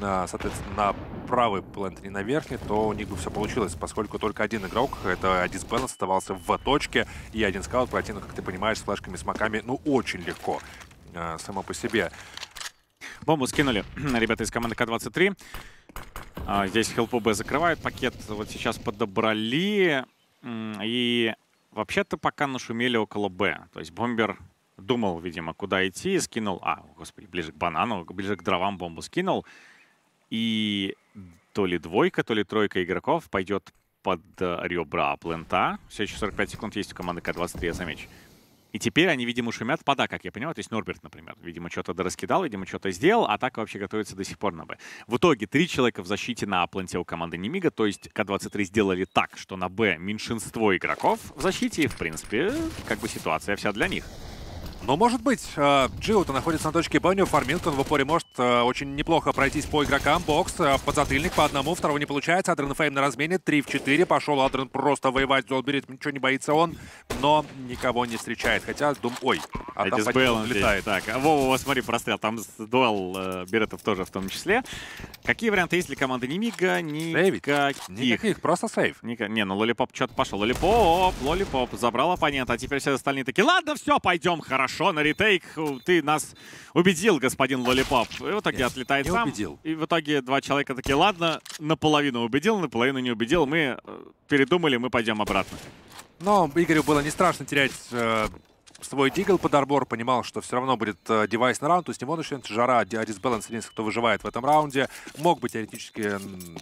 Speaker 5: соответственно, на правый плент, не на верхний, то у них бы все получилось, поскольку только один игрок, это Адис Бэланс, оставался в точке, и один скаут пройти, ну, как ты понимаешь, с флешками, с маками, ну, очень легко а, само по себе.
Speaker 4: Бомбу скинули ребята из команды К-23. А, здесь Хелпу Б закрывает пакет. Вот сейчас подобрали. И вообще-то пока нашумели около Б. То есть бомбер думал, видимо, куда идти. Скинул... А, господи, ближе к банану, ближе к дровам бомбу скинул. И то ли двойка, то ли тройка игроков пойдет под ребра плента. Все еще 45 секунд есть у команды К-23, я замечу. И теперь они, видимо, шумят пода, как я понимаю. То есть Норберт, например, видимо, что-то раскидал, видимо, что-то сделал, а так вообще готовится до сих пор на Б. В итоге три человека в защите на Апленте у команды Немига, то есть К-23 сделали так, что на Б меньшинство игроков в защите, и, в принципе, как бы ситуация вся для них.
Speaker 5: Но может быть, э, Джио-то находится на точке Б, у него фарминг, он в упоре может э, очень неплохо пройтись по игрокам. Бокс, э, подзатыльник по одному, второго не получается. Адрен Фейм на размене, 3 в 4. Пошел Адрен просто воевать, Золберит, ничего не боится он, но никого не встречает. Хотя, дум... Ой,
Speaker 4: а там летает. Так, а Вова, смотри, прострел, там дуал э, Беретов тоже в том числе. Какие варианты есть для команды Немига?
Speaker 5: Никаких. Никаких, просто save.
Speaker 4: Ника... Не, ну Лолипоп что-то пошел. Лолипоп, Лолипоп, забрал оппонента, а теперь все остальные такие, ладно, все, пойдем, хорошо хорошо, на retake ты нас убедил, господин Лолипоп. И в итоге Нет, отлетает
Speaker 5: не
Speaker 4: сам.
Speaker 5: убедил.
Speaker 4: И в итоге два человека такие, ладно, наполовину убедил, наполовину не убедил. Мы э, передумали, мы пойдем обратно.
Speaker 5: Но Игорю было не страшно терять э, свой дигл под armor, понимал, что все равно будет э, девайс на раунд, то есть него начнется жара, дисбаланс единственный, кто выживает в этом раунде. Мог бы теоретически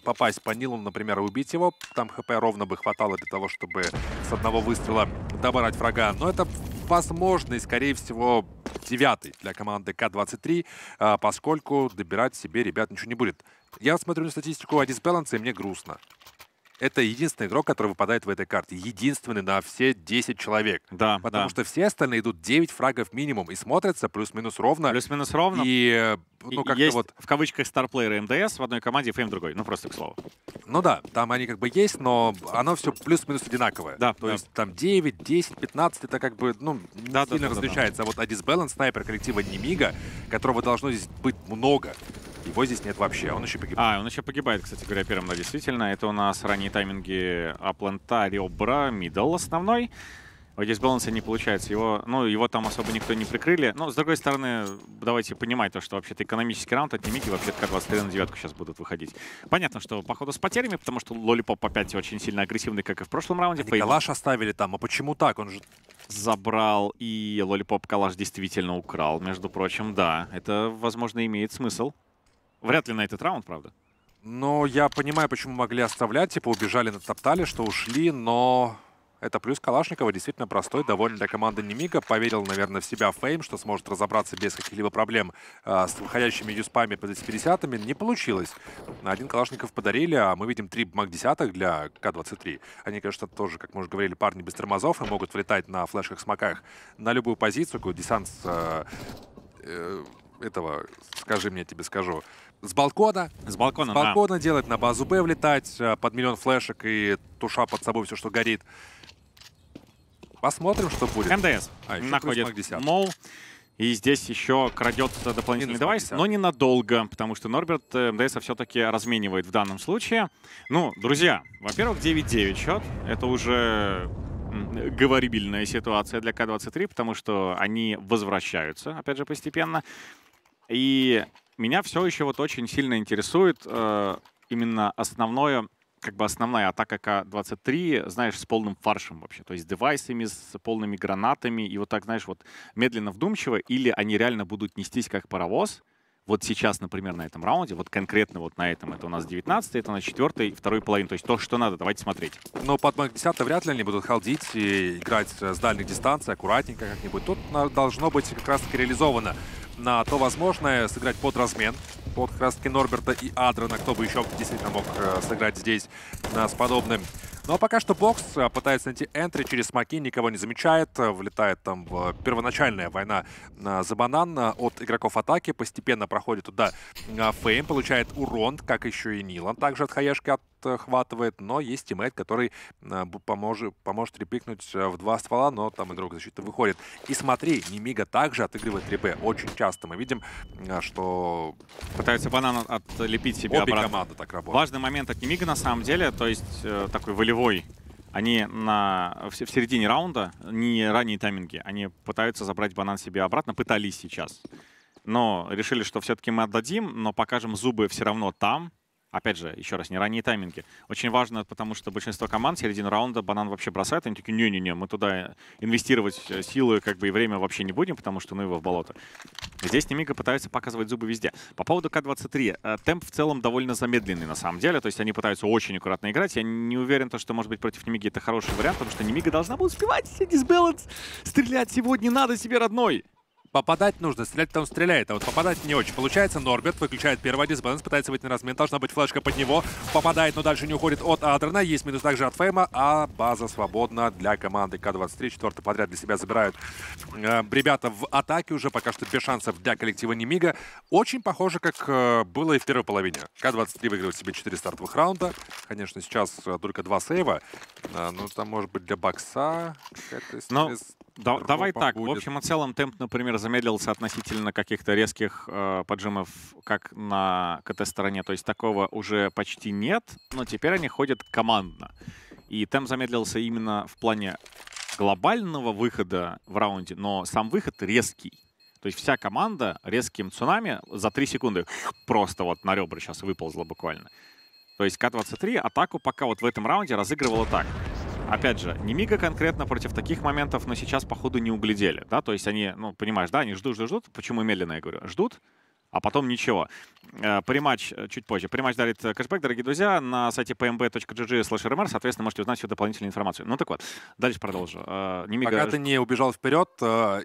Speaker 5: попасть по Нилу, например, и убить его. Там хп ровно бы хватало для того, чтобы с одного выстрела добрать врага. Но это возможный, скорее всего, девятый для команды К-23, э, поскольку добирать себе ребят ничего не будет. Я смотрю на статистику Дисбаланса, и мне грустно. Это единственный игрок, который выпадает в этой карте. Единственный на все 10 человек.
Speaker 4: Да,
Speaker 5: Потому
Speaker 4: да.
Speaker 5: что все остальные идут 9 фрагов минимум и смотрятся плюс-минус ровно.
Speaker 4: Плюс-минус ровно.
Speaker 5: И, э, ну, как
Speaker 4: есть
Speaker 5: вот...
Speaker 4: в кавычках star player ы МДС в одной команде, ФМ другой. Ну, просто к слову.
Speaker 5: Ну да, там они как бы есть, но оно все плюс-минус одинаковое.
Speaker 4: Да,
Speaker 5: То
Speaker 4: да.
Speaker 5: есть там 9, 10, 15, это как бы, ну,
Speaker 4: Да, да,
Speaker 5: сильно
Speaker 4: да, да,
Speaker 5: различается. А вот Адис Баланс, снайпер коллектива Немига, которого должно здесь быть много, его здесь нет вообще, он еще погибает.
Speaker 4: А, он еще погибает, кстати говоря, первым, да, действительно. Это у нас ранние тайминги A plant а, Ребра, middle основной. Вот здесь баланса не получается. Его, ну, его там особо никто не прикрыли. Но, с другой стороны, давайте понимать то, что вообще-то экономический раунд от Немики вообще как 23 на девятку сейчас будут выходить. Понятно, что походу с потерями, потому что Лолипоп опять очень сильно агрессивный, как и в прошлом раунде.
Speaker 5: Они калаш оставили там, а почему так? Он же
Speaker 4: забрал, и Лолипоп калаш действительно украл, между прочим, да. Это, возможно, имеет смысл. Вряд ли на этот раунд, правда.
Speaker 5: Ну, я понимаю, почему могли оставлять, типа убежали, натоптали, что ушли, но это плюс Калашникова, действительно простой, довольно для команды Немига. Поверил, наверное, в себя Фейм, что сможет разобраться без каких-либо проблем э, с выходящими юспами под 50 -ми. Не получилось. Один Калашников подарили, а мы видим три маг десятых для К-23. Они, конечно, тоже, как мы уже говорили, парни без тормозов и могут влетать на флешках-смоках на любую позицию, десант э, э, этого, скажи мне, тебе скажу, с балкона.
Speaker 4: С балкона,
Speaker 5: С балкона да. делать, на базу Б влетать, э, под миллион флешек и туша под собой все, что горит. Посмотрим, что будет.
Speaker 4: МДС
Speaker 5: а,
Speaker 4: находит мол. И здесь еще крадется дополнительный Минус девайс, но ненадолго, потому что Норберт э, МДС все-таки разменивает в данном случае. Ну, друзья, во-первых, 9-9 счет. Это уже говорибельная ситуация для К-23, потому что они возвращаются, опять же, постепенно. И меня все еще вот очень сильно интересует э, именно основное, как бы основная атака К-23, знаешь, с полным фаршем вообще. То есть девайсами, с полными гранатами, и вот так, знаешь, вот медленно, вдумчиво, или они реально будут нестись как паровоз, вот сейчас, например, на этом раунде, вот конкретно вот на этом, это у нас 19 это на 4 второй половине, то есть то, что надо, давайте смотреть.
Speaker 5: Но под Мак 10 вряд ли они будут халдить и играть с дальних дистанций, аккуратненько как-нибудь. Тут должно быть как раз-таки реализовано на то возможное сыграть под размен, под как Норберта и Адрана, кто бы еще действительно мог э, сыграть здесь с подобным но ну, а пока что бокс э, пытается найти энтри через смоки, никого не замечает. Э, влетает там в первоначальная война за банан от игроков атаки. Постепенно проходит туда Фейм, получает урон, как еще и Нилан. Также от Хаешки отхватывает, но есть teammate, который поможет, поможет repeek нуть в два ствола, но там и друг защиты выходит. И смотри, Немига также отыгрывает 3 Очень часто мы видим, что...
Speaker 4: Пытаются банан отлепить себе
Speaker 5: Обе
Speaker 4: обратно.
Speaker 5: команды так работают.
Speaker 4: Важный момент от Немига на самом деле, то есть такой волевой они на, в, в середине раунда, не ранние тайминги, они пытаются забрать банан себе обратно, пытались сейчас. Но решили, что все-таки мы отдадим, но покажем зубы все равно там, Опять же, еще раз, не ранние тайминги. Очень важно, потому что большинство команд середину раунда банан вообще бросает. Они такие, не-не-не, мы туда инвестировать э, силы как бы и время вообще не будем, потому что ну его в болото. Здесь Немига пытаются показывать зубы везде. По поводу К-23. Э, темп в целом довольно замедленный на самом деле. То есть они пытаются очень аккуратно играть. Я не уверен, что, может быть, против Немиги это хороший вариант, потому что Немига должна была успевать все дисбаланс. Стрелять сегодня надо себе родной.
Speaker 5: Попадать нужно, стрелять там стреляет, а вот попадать не очень. Получается, Норберт выключает первый дисбаланс, пытается выйти на размен, должна быть флешка под него. Попадает, но дальше не уходит от Адрена. Есть минус также от Фейма, а база свободна для команды К-23. Четвертый подряд для себя забирают э, ребята в атаке уже, пока что без шансов для коллектива Немига. Очень похоже, как э, было и в первой половине. К-23 выигрывает себе 4 стартовых раунда. Конечно, сейчас э, только два сейва. Э, ну, там, может быть, для бокса
Speaker 4: Но... Да, давай так. Будет. В общем и целом темп, например, замедлился относительно каких-то резких э, поджимов, как на КТ-стороне. То есть такого уже почти нет, но теперь они ходят командно. И темп замедлился именно в плане глобального выхода в раунде, но сам выход резкий. То есть вся команда резким цунами за 3 секунды просто вот на ребра сейчас выползла буквально. То есть К-23 атаку пока вот в этом раунде разыгрывала так. Опять же, не Мига конкретно против таких моментов, но сейчас, походу, не углядели, да, то есть они, ну, понимаешь, да, они ждут, ждут, ждут, почему медленно, я говорю, ждут, а потом ничего. Э, приматч э, чуть позже. Приматч дарит э, кэшбэк, дорогие друзья, на сайте pmb.gg slash соответственно, можете узнать всю дополнительную информацию. Ну так вот, дальше продолжу.
Speaker 5: Немига... Пока ты не убежал вперед,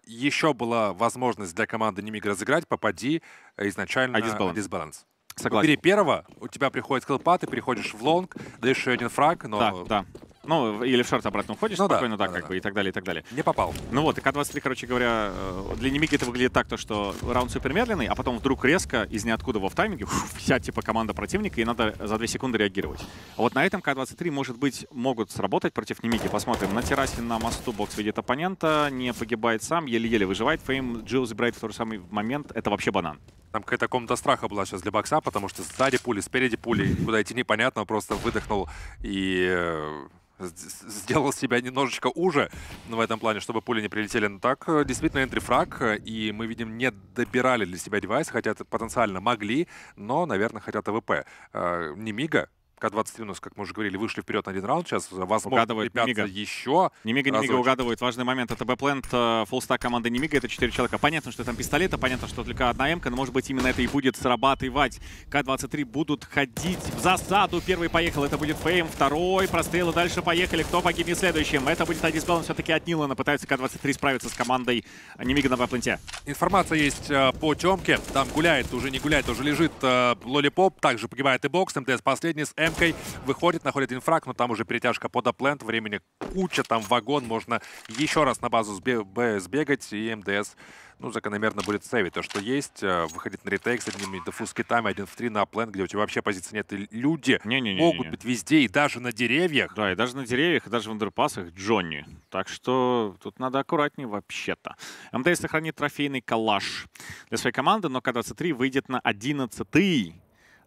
Speaker 5: еще была возможность для команды Немига разыграть, попади изначально Адисбаланс. дисбаланс. Согласен. Убери первого, у тебя приходит skillpad, ты переходишь в long, даешь еще один frag, но...
Speaker 4: Да, да. Ну, или в short обратно уходишь ну, спокойно, да, да, как да. бы, и так далее, и так далее.
Speaker 5: Не попал.
Speaker 4: Ну вот, и К-23, короче говоря, э, для Немиги это выглядит так, то, что раунд супер медленный, а потом вдруг резко, из ниоткуда во в тайминге, фу, вся типа команда противника, и надо за 2 секунды реагировать. А вот на этом К-23, может быть, могут сработать против Немиги. Посмотрим. На террасе на мосту бокс видит оппонента, не погибает сам, еле-еле выживает. Фейм Джилл забирает в тот же самый момент. Это вообще банан.
Speaker 5: Там какая-то комната страха была сейчас для бокса, потому что сзади пули, спереди пули, куда идти непонятно, просто выдохнул и э, сделал себя немножечко уже в этом плане, чтобы пули не прилетели. Но так, э, действительно, entry frag, и мы видим, не добирали для себя девайс, хотя потенциально могли, но, наверное, хотят AWP. Э, Немига, к-23 у нас, как мы уже говорили, вышли вперед на один раунд. Сейчас, возможно, угадывает Немига. еще.
Speaker 4: Немига, Немига угадывает важный момент. Это B plant, э, full stack команды Немига. Это 4 человека. Понятно, что там пистолеты, понятно, что только одна м но, может быть, именно это и будет срабатывать. К-23 будут ходить в засаду. Первый поехал, это будет Фейм. Второй, прострелы дальше поехали. Кто погибнет следующим? Это будет Адисбаланс все-таки от Нилана. Пытается К-23 справиться с командой Немига на B plant е.
Speaker 5: Информация есть э, по Темке. Там гуляет, уже не гуляет, уже лежит э, Лолипоп. Также погибает и бокс. МТС последний с М м выходит, находит инфраг, но там уже перетяжка под аплент, времени куча, там вагон, можно еще раз на базу сбегать, и МДС ну, закономерно будет сейвить то, что есть, э, выходить на ретейк с одними дефуз китами, один в три на плен, где у тебя вообще позиции нет. И люди не, не, не, могут не, не. быть везде, и даже на деревьях.
Speaker 4: Да, и даже на деревьях, и даже в андерпасах Джонни. Так что тут надо аккуратнее вообще-то. МДС сохранит трофейный калаш для своей команды, но К-23 выйдет на 11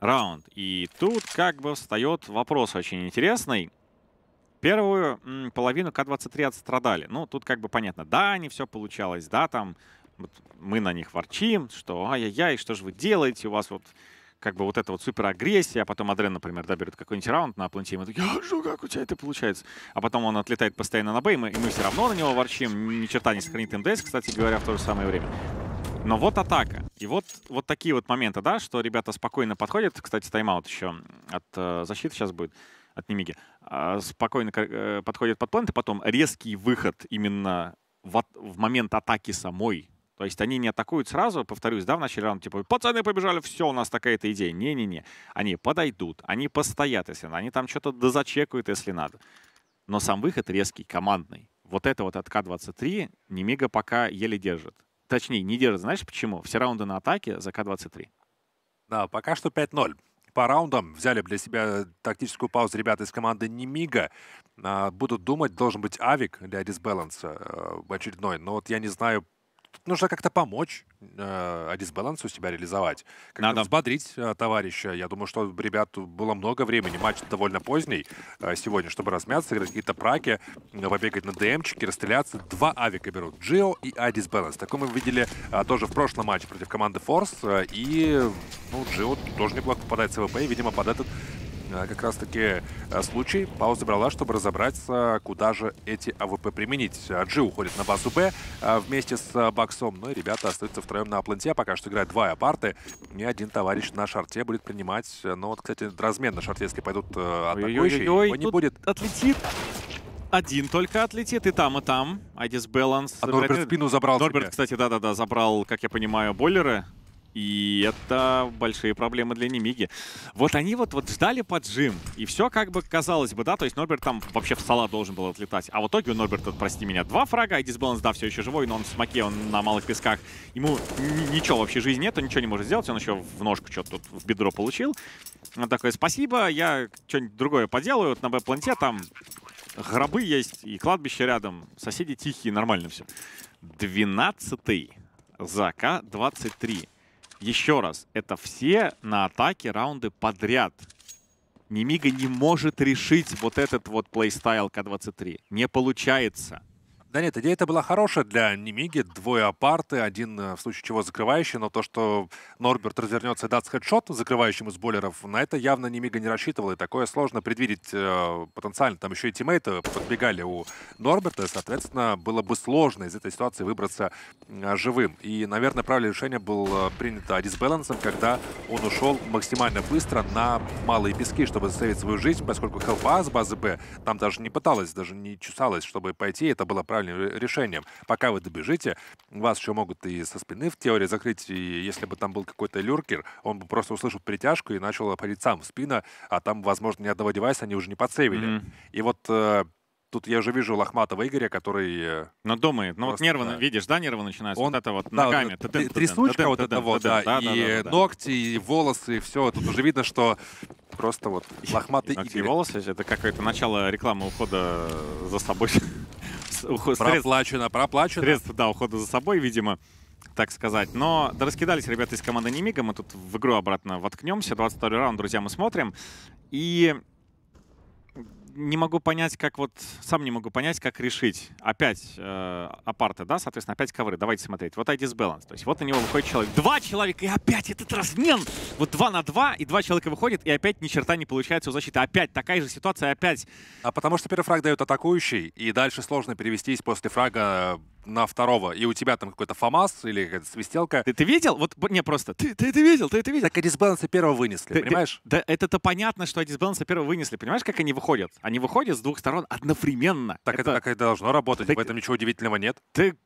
Speaker 4: раунд. И тут как бы встает вопрос очень интересный. первую половину К-23 отстрадали. Ну, тут как бы понятно, да, не все получалось, да, там вот мы на них ворчим, что ай-яй-яй, что же вы делаете, у вас вот как бы вот эта вот суперагрессия, а потом Адрен, например, да, берет какой-нибудь раунд на пленте, и мы такие, а что, как у тебя это получается? А потом он отлетает постоянно на Б, и мы, и мы все равно на него ворчим, ни черта не сохранит МДС, кстати говоря, в то же самое время. Но вот атака. И вот, вот такие вот моменты, да, что ребята спокойно подходят. Кстати, тайм-аут еще от э, защиты сейчас будет, от Немиги. А, спокойно э, подходят под плент, и потом резкий выход именно в, от- в момент атаки самой. То есть они не атакуют сразу, повторюсь, да, в начале раунда, типа, пацаны побежали, все, у нас такая-то идея. Не-не-не. Они подойдут, они постоят, если надо, они там что-то дозачекают, если надо. Но сам выход резкий, командный. Вот это вот от К-23 Немига пока еле держит. Точнее, не держит. Знаешь почему? Все раунды на атаке за К-23.
Speaker 5: Да, пока что 5-0. По раундам взяли для себя тактическую паузу ребята из команды Немига. А, Будут думать, должен быть авик для дисбаланса э, очередной. Но вот я не знаю, тут нужно как-то помочь э, дисбалансу себя реализовать. Как-то
Speaker 4: Надо.
Speaker 5: взбодрить э, товарища. Я думаю, что у ребят было много времени. Матч довольно поздний э, сегодня, чтобы размяться, сыграть какие-то праки, э, побегать на ДМчике, расстреляться. Два авика берут. Джио и Адис Баланс. Такое мы видели а, тоже в прошлом матче против команды Форс. э, И ну, Джио тоже неплохо попадает с AWP. И, видимо, под этот э, как раз-таки э, случай пауза брала, чтобы разобраться, куда же эти AWP применить. А Джи уходит на базу Б э, вместе с э, Баксом, ну и ребята остаются втроем на plant е, пока что играют два апарты, и один товарищ на short е будет принимать, ну вот, кстати, размен на short е, если пойдут э, атакующие,
Speaker 4: Ой-ой-ой,
Speaker 5: его не будет.
Speaker 4: Отлетит. Один только отлетит, и там, и там. Айдис Баланс.
Speaker 5: А Норберт спину забрал
Speaker 4: Норберт,
Speaker 5: себе.
Speaker 4: кстати, да-да-да, забрал, как я понимаю, бойлеры. И это большие проблемы для Немиги. Вот они вот, вот ждали поджим. И все как бы казалось бы, да, то есть Норберт там вообще в салат должен был отлетать. А в итоге у Норберта, прости меня, два фрага, и Дисбаланс, да, все еще живой, но он в смоке, он на малых песках. Ему ни- ничего вообще жизни нет, он ничего не может сделать, он еще в ножку что-то тут в бедро получил. Он такой, спасибо, я что-нибудь другое поделаю. Вот на Б-планте там гробы есть и кладбище рядом. Соседи тихие, нормально все. 12 за К-23. Еще раз, это все на атаке раунды подряд. Немига не может решить вот этот вот плейстайл К-23. Не получается.
Speaker 5: Да нет, идея это была хорошая для Немиги. Двое апарты, один э, в случае чего закрывающий, но то, что Норберт развернется и даст хедшот закрывающим из бойлеров, на это явно Немига не рассчитывал, и такое сложно предвидеть э, потенциально. Там еще и тиммейты подбегали у Норберта, соответственно, было бы сложно из этой ситуации выбраться э, живым. И, наверное, правильное решение было принято дисбалансом, когда он ушел максимально быстро на малые пески, чтобы заставить свою жизнь, поскольку хелпа с базы Б там даже не пыталась, даже не чесалась, чтобы пойти. Это было правильным ре- решением. Пока вы добежите, вас еще могут и со спины в теории закрыть. И если бы там был какой-то люркер, он бы просто услышал притяжку и начал обходить сам в спину, а там, возможно, ни одного девайса они уже не подсейвили.
Speaker 4: Мгм.
Speaker 5: И вот э, тут я уже вижу Лохматова Игоря, который... э,
Speaker 4: Но думает, ну вот нервы,
Speaker 5: да.
Speaker 4: видишь, да, нервы начинаются?
Speaker 5: Он-
Speaker 4: вот это вот
Speaker 5: Да,
Speaker 4: ногами. тыдым,
Speaker 5: трясучка вот это вот, да, и ногти, и волосы, и все. Тут уже видно, что просто вот лохматый Игорь.
Speaker 4: волосы — это какое-то начало рекламы ухода за собой. Уход-
Speaker 5: Проплачено, проплачено.
Speaker 4: Средств, да, ухода за собой, видимо, так сказать. Но да, раскидались ребята из команды Немига. Мы тут в игру обратно воткнемся. 22 раунд, друзья, мы смотрим. И не могу понять, как вот... Сам не могу понять, как решить. Опять э, апарты, да, соответственно, опять ковры. Давайте смотреть. Вот IDS Balance. То есть вот на него выходит человек. Два человека, и опять этот размен! Вот два на два, и два человека выходит, и опять ни черта не получается у защиты. Опять такая же ситуация, опять
Speaker 5: А потому что первый фраг дает атакующий, и дальше сложно перевестись после фрага на второго. И у тебя там какой-то ФАМАС или какая-то свистелка.
Speaker 4: Ты, ты видел? Вот не просто. Ты, ты это видел? Ты это видел?
Speaker 5: Так и дисбаланса первого вынесли,
Speaker 4: Ты- ты-
Speaker 5: понимаешь?
Speaker 4: Да это-то понятно, что дисбаланса первого вынесли. Понимаешь, как они выходят? Они выходят с двух сторон одновременно.
Speaker 5: Так это, так и должно работать,
Speaker 4: Так-
Speaker 5: в этом ничего удивительного нет.
Speaker 4: Ты...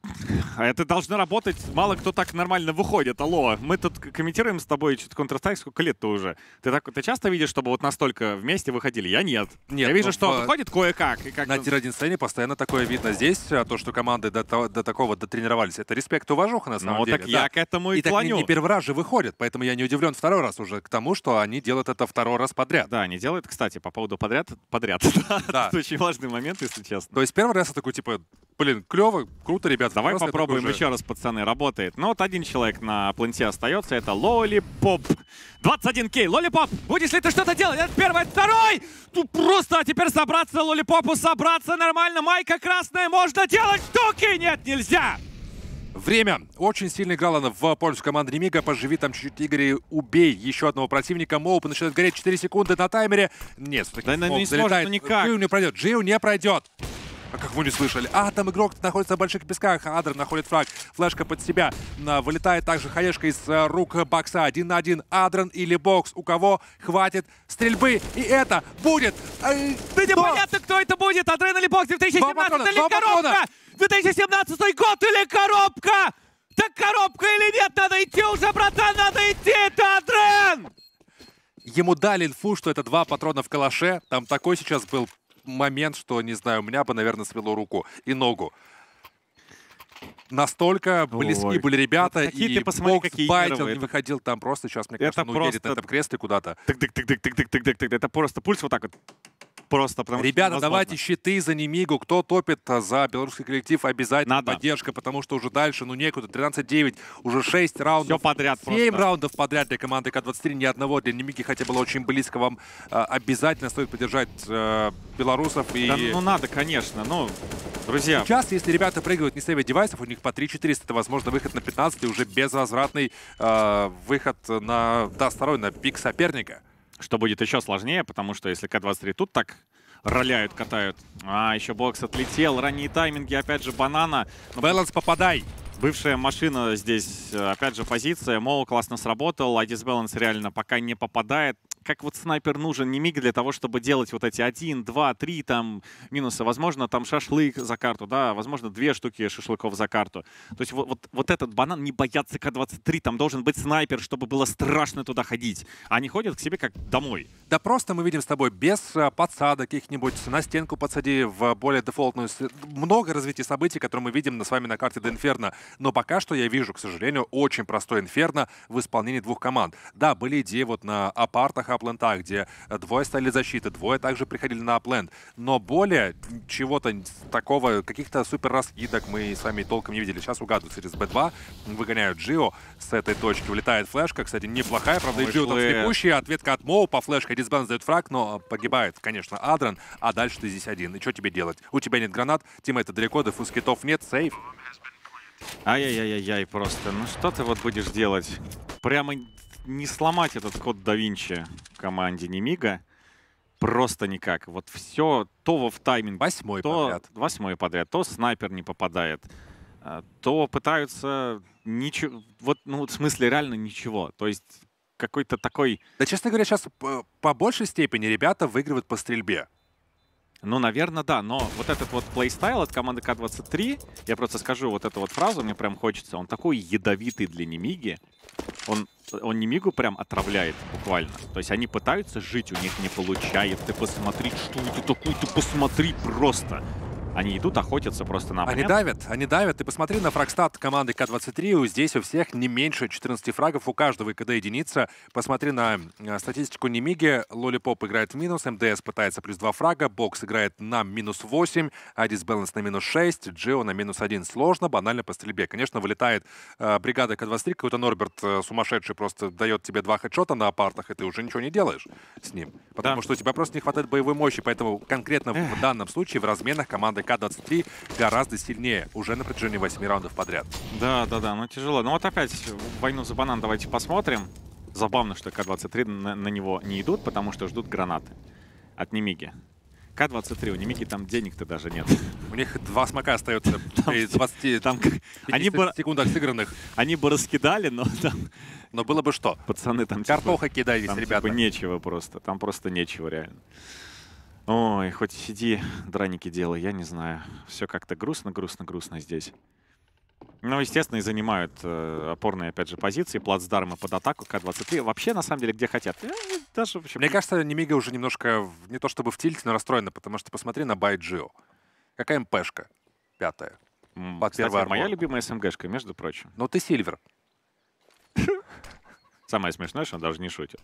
Speaker 4: Это должно работать. Мало кто так нормально выходит. Алло, мы тут комментируем с тобой что-то Counter-Strike, сколько лет-то уже. Ты, так, ты часто видишь, чтобы вот настолько вместе выходили? Я нет.
Speaker 5: Нет,
Speaker 4: Я вижу,
Speaker 5: ну,
Speaker 4: что
Speaker 5: в-
Speaker 4: выходит кое-как. Как
Speaker 5: На tier-1 сцене постоянно такое видно. Здесь а, то, что команды до, того- до такого дотренировались, это респект и уважуха на самом
Speaker 4: Ну,
Speaker 5: деле.
Speaker 4: так
Speaker 5: да.
Speaker 4: я к этому и,
Speaker 5: И так не,
Speaker 4: клоню.
Speaker 5: не первый раз же выходят, поэтому я не удивлен второй раз уже к тому, что они делают это второй раз подряд.
Speaker 4: Да, они делают, кстати, по поводу подряд. Подряд.
Speaker 5: Да.
Speaker 4: Это очень важный момент, если честно.
Speaker 5: То есть первый раз я такой, типа, блин, клево, круто, ребят.
Speaker 4: Давай
Speaker 5: Просто
Speaker 4: попробуем
Speaker 5: такой же-
Speaker 4: еще раз, пацаны, работает. Ну вот один человек на plant е остается, это Лолипоп. 21 Лолипоп, будешь ли ты что-то делать? Это первый, это второй! Тут просто, а теперь собраться Лолипопу, собраться нормально. Майка красная, можно делать штуки! Нет, нельзя!
Speaker 5: Время. Очень сильно играла она в пользу команды Немига. Поживи там чуть-чуть, Игорь, и убей еще одного противника. Моуп начинает гореть 4 секунды на таймере. Нет, все-таки
Speaker 4: Да, ну, не сможет, ну, никак.
Speaker 5: Джиу не пройдет. Джиу не пройдет. А как вы не слышали? А, там игрок находится в больших песках. Адр находит фраг. Флешка под себя. Вылетает также хаешка из э, рук бокса. Один на один. Адрен или бокс. У кого хватит стрельбы. И это будет... э,
Speaker 4: Да непонятно, кто это будет. Адреналин Бокс 2017
Speaker 5: патрона,
Speaker 4: или коробка? 2017 год или коробка? Так коробка или нет? Надо идти уже, братан, надо идти. Это Адрен!
Speaker 5: Ему дали инфу, что это два патрона в калаше. Там такой сейчас был момент, что, не знаю, у меня бы, наверное, свело руку и ногу. Настолько близки
Speaker 4: Ой.
Speaker 5: были ребята,
Speaker 4: Какие
Speaker 5: и
Speaker 4: ты посмотри,
Speaker 5: бокс
Speaker 4: какие нервы.
Speaker 5: не
Speaker 4: Это-
Speaker 5: выходил там просто сейчас, мне
Speaker 4: Это
Speaker 5: кажется, он уедет на
Speaker 4: просто-
Speaker 5: этом кресле куда-то.
Speaker 4: Это просто пульс вот так вот. Просто потому что
Speaker 5: Ребята,
Speaker 4: невозможно.
Speaker 5: давайте щиты за Немигу. Кто топит за белорусский коллектив, обязательно
Speaker 4: Надо.
Speaker 5: поддержка, потому что уже дальше, ну некуда. 13-9, уже 6 раундов.
Speaker 4: Все подряд
Speaker 5: 7
Speaker 4: просто.
Speaker 5: раундов подряд для команды К-23, ни одного для Немики, хотя было очень близко. Вам а, обязательно стоит поддержать э, белорусов. И...
Speaker 4: Да, ну надо, конечно. Ну, друзья,
Speaker 5: Сейчас, если ребята прыгают не ставя девайсов, у них по 3400, это, возможно, выход на 15 и уже безвозвратный э, выход на, да, второй, на пик соперника.
Speaker 4: Что будет еще сложнее, потому что если К-23 тут так роляют, катают. А, еще бокс отлетел. Ранние тайминги, опять же, банана.
Speaker 5: Баланс, попадай!
Speaker 4: Бывшая машина здесь, э, опять же, позиция. Мол, классно сработал. А дисбаланс реально пока не попадает. Как вот снайпер нужен не миг для того, чтобы делать вот эти один, два, три там минусы. Возможно, там шашлык за карту, да, возможно, две штуки шашлыков за карту. То есть вот, вот, вот этот банан не боятся К-23. Там должен быть снайпер, чтобы было страшно туда ходить. А они ходят к себе как домой.
Speaker 5: Да просто мы видим с тобой без э, подсадок каких-нибудь, на стенку подсади в более дефолтную. Много развития событий, которые мы видим с вами на карте до Инферно. Но пока что я вижу, к сожалению, очень простой Инферно в исполнении двух команд. Да, были идеи вот на апартах, аплентах, где э, двое стали защиты, двое также приходили на апленд. Но более чего-то такого, каких-то супер раскидок мы с вами толком не видели. Сейчас угадывают через Б2, выгоняют Джио с этой точки. Улетает флешка, кстати, неплохая, правда, и Джио там слепущий, ответка от Моу по флешке. Дисбан сдает фраг, но погибает, конечно, Адран, а дальше ты здесь один. И что тебе делать? У тебя нет гранат, это далеко, дефуз китов нет, сейф.
Speaker 4: Ай-яй-яй-яй, просто. Ну что ты вот будешь делать? Прямо не сломать этот код да Винчи команде Немига. Просто никак. Вот все, то во в тайминг,
Speaker 5: Восьмой
Speaker 4: то
Speaker 5: подряд.
Speaker 4: восьмой подряд, то снайпер не попадает, а, то пытаются ничего, вот, ну, в смысле реально ничего. То есть какой-то такой,
Speaker 5: Да, честно говоря, сейчас по, по большей степени ребята выигрывают по стрельбе.
Speaker 4: Ну, наверное, да, но вот этот вот плейстайл от команды К-23, я просто скажу вот эту вот фразу, мне прям хочется, он такой ядовитый для Немиги, он, он Немигу прям отравляет буквально. То есть они пытаются жить, у них не получается. Ты посмотри, что это такое, ты посмотри просто. Они идут охотятся просто на
Speaker 5: Они давят, они давят. Ты посмотри на фрагстат команды К-23. у- Здесь у всех не меньше 14 фрагов, у каждого КД единица. Посмотри на э, статистику Немиги. Лолипоп играет в минус, МДС пытается плюс 2 фрага, Бокс играет на минус 8, Адис Баланс на минус 6, Джио на минус 1. Сложно, банально по стрельбе. Конечно, вылетает э, бригада К-23, какой-то Норберт э, сумасшедший просто дает тебе два хедшота на апартах, и ты уже ничего не делаешь с ним. Потому
Speaker 4: Да.
Speaker 5: что у тебя просто не хватает боевой мощи, поэтому конкретно в данном случае в разменах команда К-23 гораздо сильнее уже на протяжении 8 раундов подряд.
Speaker 4: Да, да, да, ну тяжело. Ну вот опять войну за банан давайте посмотрим. Забавно, что К-23 на, на него не идут, потому что ждут гранаты от Немиги. К-23, у Немиги там денег-то даже нет.
Speaker 5: У них два смока остается при 20
Speaker 4: Там, они, бы,
Speaker 5: секундах сыгранных.
Speaker 4: они бы раскидали, но там
Speaker 5: Но было бы что?
Speaker 4: пацаны там типа,
Speaker 5: Картоха кидались,
Speaker 4: там
Speaker 5: ребята.
Speaker 4: типа нечего просто. Там просто нечего реально. Ой, хоть сиди, драники делай, я не знаю. Все как-то грустно, грустно, грустно здесь. Ну, естественно, и занимают э, опорные, опять же, позиции, плацдармы под атаку К-23. Вообще, на самом деле, где хотят. Э, даже вообще...
Speaker 5: Мне кажется, Немига уже немножко, в- не то чтобы в тильте, но расстроена, потому что посмотри на Байджио. Какая МПшка? Пятая. Под
Speaker 4: Кстати, моя любимая СМГшка, между прочим.
Speaker 5: Ну ты Сильвер.
Speaker 4: Самое смешное, что он даже не шутит.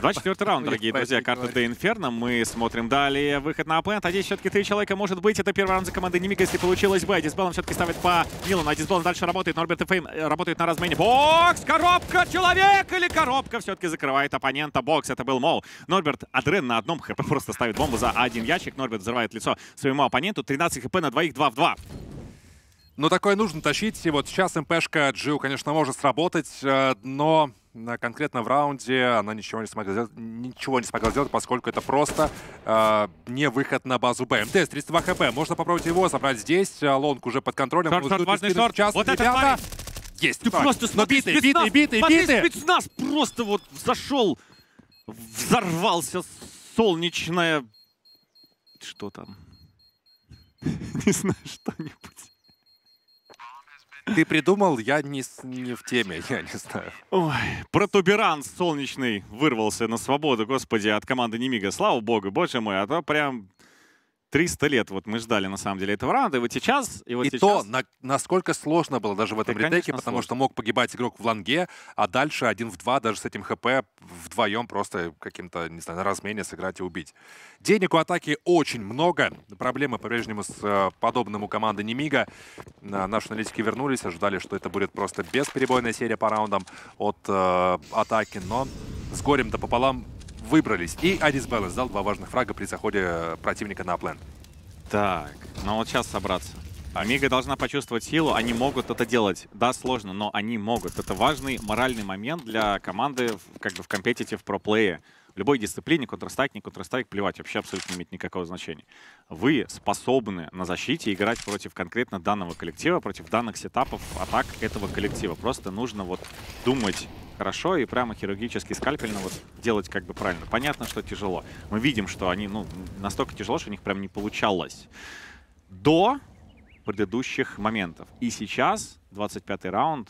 Speaker 4: 24 раунд, дорогие друзья, карта Де Инферно. Мы смотрим далее. Выход на оппонент. А здесь все-таки три человека может быть. Это первый раунд за командой Немика, если получилось бы. Дисбеллом все-таки ставит по Милану. А Дисбеллом дальше работает. Норберт и Фейм э, работают на размене. Бокс! Коробка! Человек! Или коробка все-таки закрывает оппонента. Бокс. Это был Мол. Норберт Адрен на одном хп просто ставит бомбу за один ящик. Норберт взрывает лицо своему оппоненту. 13 хп на двоих, 2 в 2.
Speaker 5: Ну, такое нужно тащить. И вот сейчас МПшка Джиу, конечно, может сработать, э, но конкретно в раунде она ничего не смогла сделать, ничего не смогла сделать, поскольку это просто э, не выход на базу Б. МТС 32 хп. Можно попробовать его забрать здесь. А Лонг уже под контролем.
Speaker 4: Шорт, шорт, важный шорт.
Speaker 5: сейчас.
Speaker 4: Вот это
Speaker 5: Ребята,
Speaker 4: тварь!
Speaker 5: Есть.
Speaker 4: Ты
Speaker 5: Так,
Speaker 4: просто смотри,
Speaker 5: битый,
Speaker 4: спецназ,
Speaker 5: битый, битый,
Speaker 4: смотри,
Speaker 5: битый.
Speaker 4: спецназ просто вот зашел, взорвался солнечная... Что там? Не знаю, что-нибудь.
Speaker 5: Ты придумал, я не, не в теме, я не знаю.
Speaker 4: Ой, протуберанс солнечный вырвался на свободу, господи, от команды Немига. Слава богу, боже мой, а то прям 300 лет вот мы ждали на самом деле этого раунда. И вот сейчас... И, вот
Speaker 5: И
Speaker 4: сейчас...
Speaker 5: то, на- насколько сложно было даже в этом
Speaker 4: Да,
Speaker 5: ретейке, потому
Speaker 4: сложно.
Speaker 5: что мог погибать игрок в ланге, а дальше один в два, даже с этим хп, вдвоем просто каким-то, не знаю, на размене сыграть и убить. Денег у атаки очень много. Проблемы по-прежнему с э, подобным у команды Немига. На- Наши аналитики вернулись, ожидали, что это будет просто бесперебойная серия по раундам от э, атаки, но с горем-то пополам выбрались. И Адис Беллес сдал два важных фрага при заходе э, противника на плен.
Speaker 4: Так, ну вот сейчас собраться. Амига должна почувствовать силу, они могут это делать. Да, сложно, но они могут. Это важный моральный момент для команды как бы в компетитив про плее. В любой дисциплине, Counter-Strike, не Counter-Strike, плевать, вообще абсолютно не имеет никакого значения. Вы способны на защите играть против конкретно данного коллектива, против данных сетапов атак этого коллектива. Просто нужно вот думать хорошо и прямо хирургически скальпельно вот делать как бы правильно. Понятно, что тяжело. Мы видим, что они, ну, настолько тяжело, что у них прям не получалось. До предыдущих моментов. И сейчас, 25-й раунд,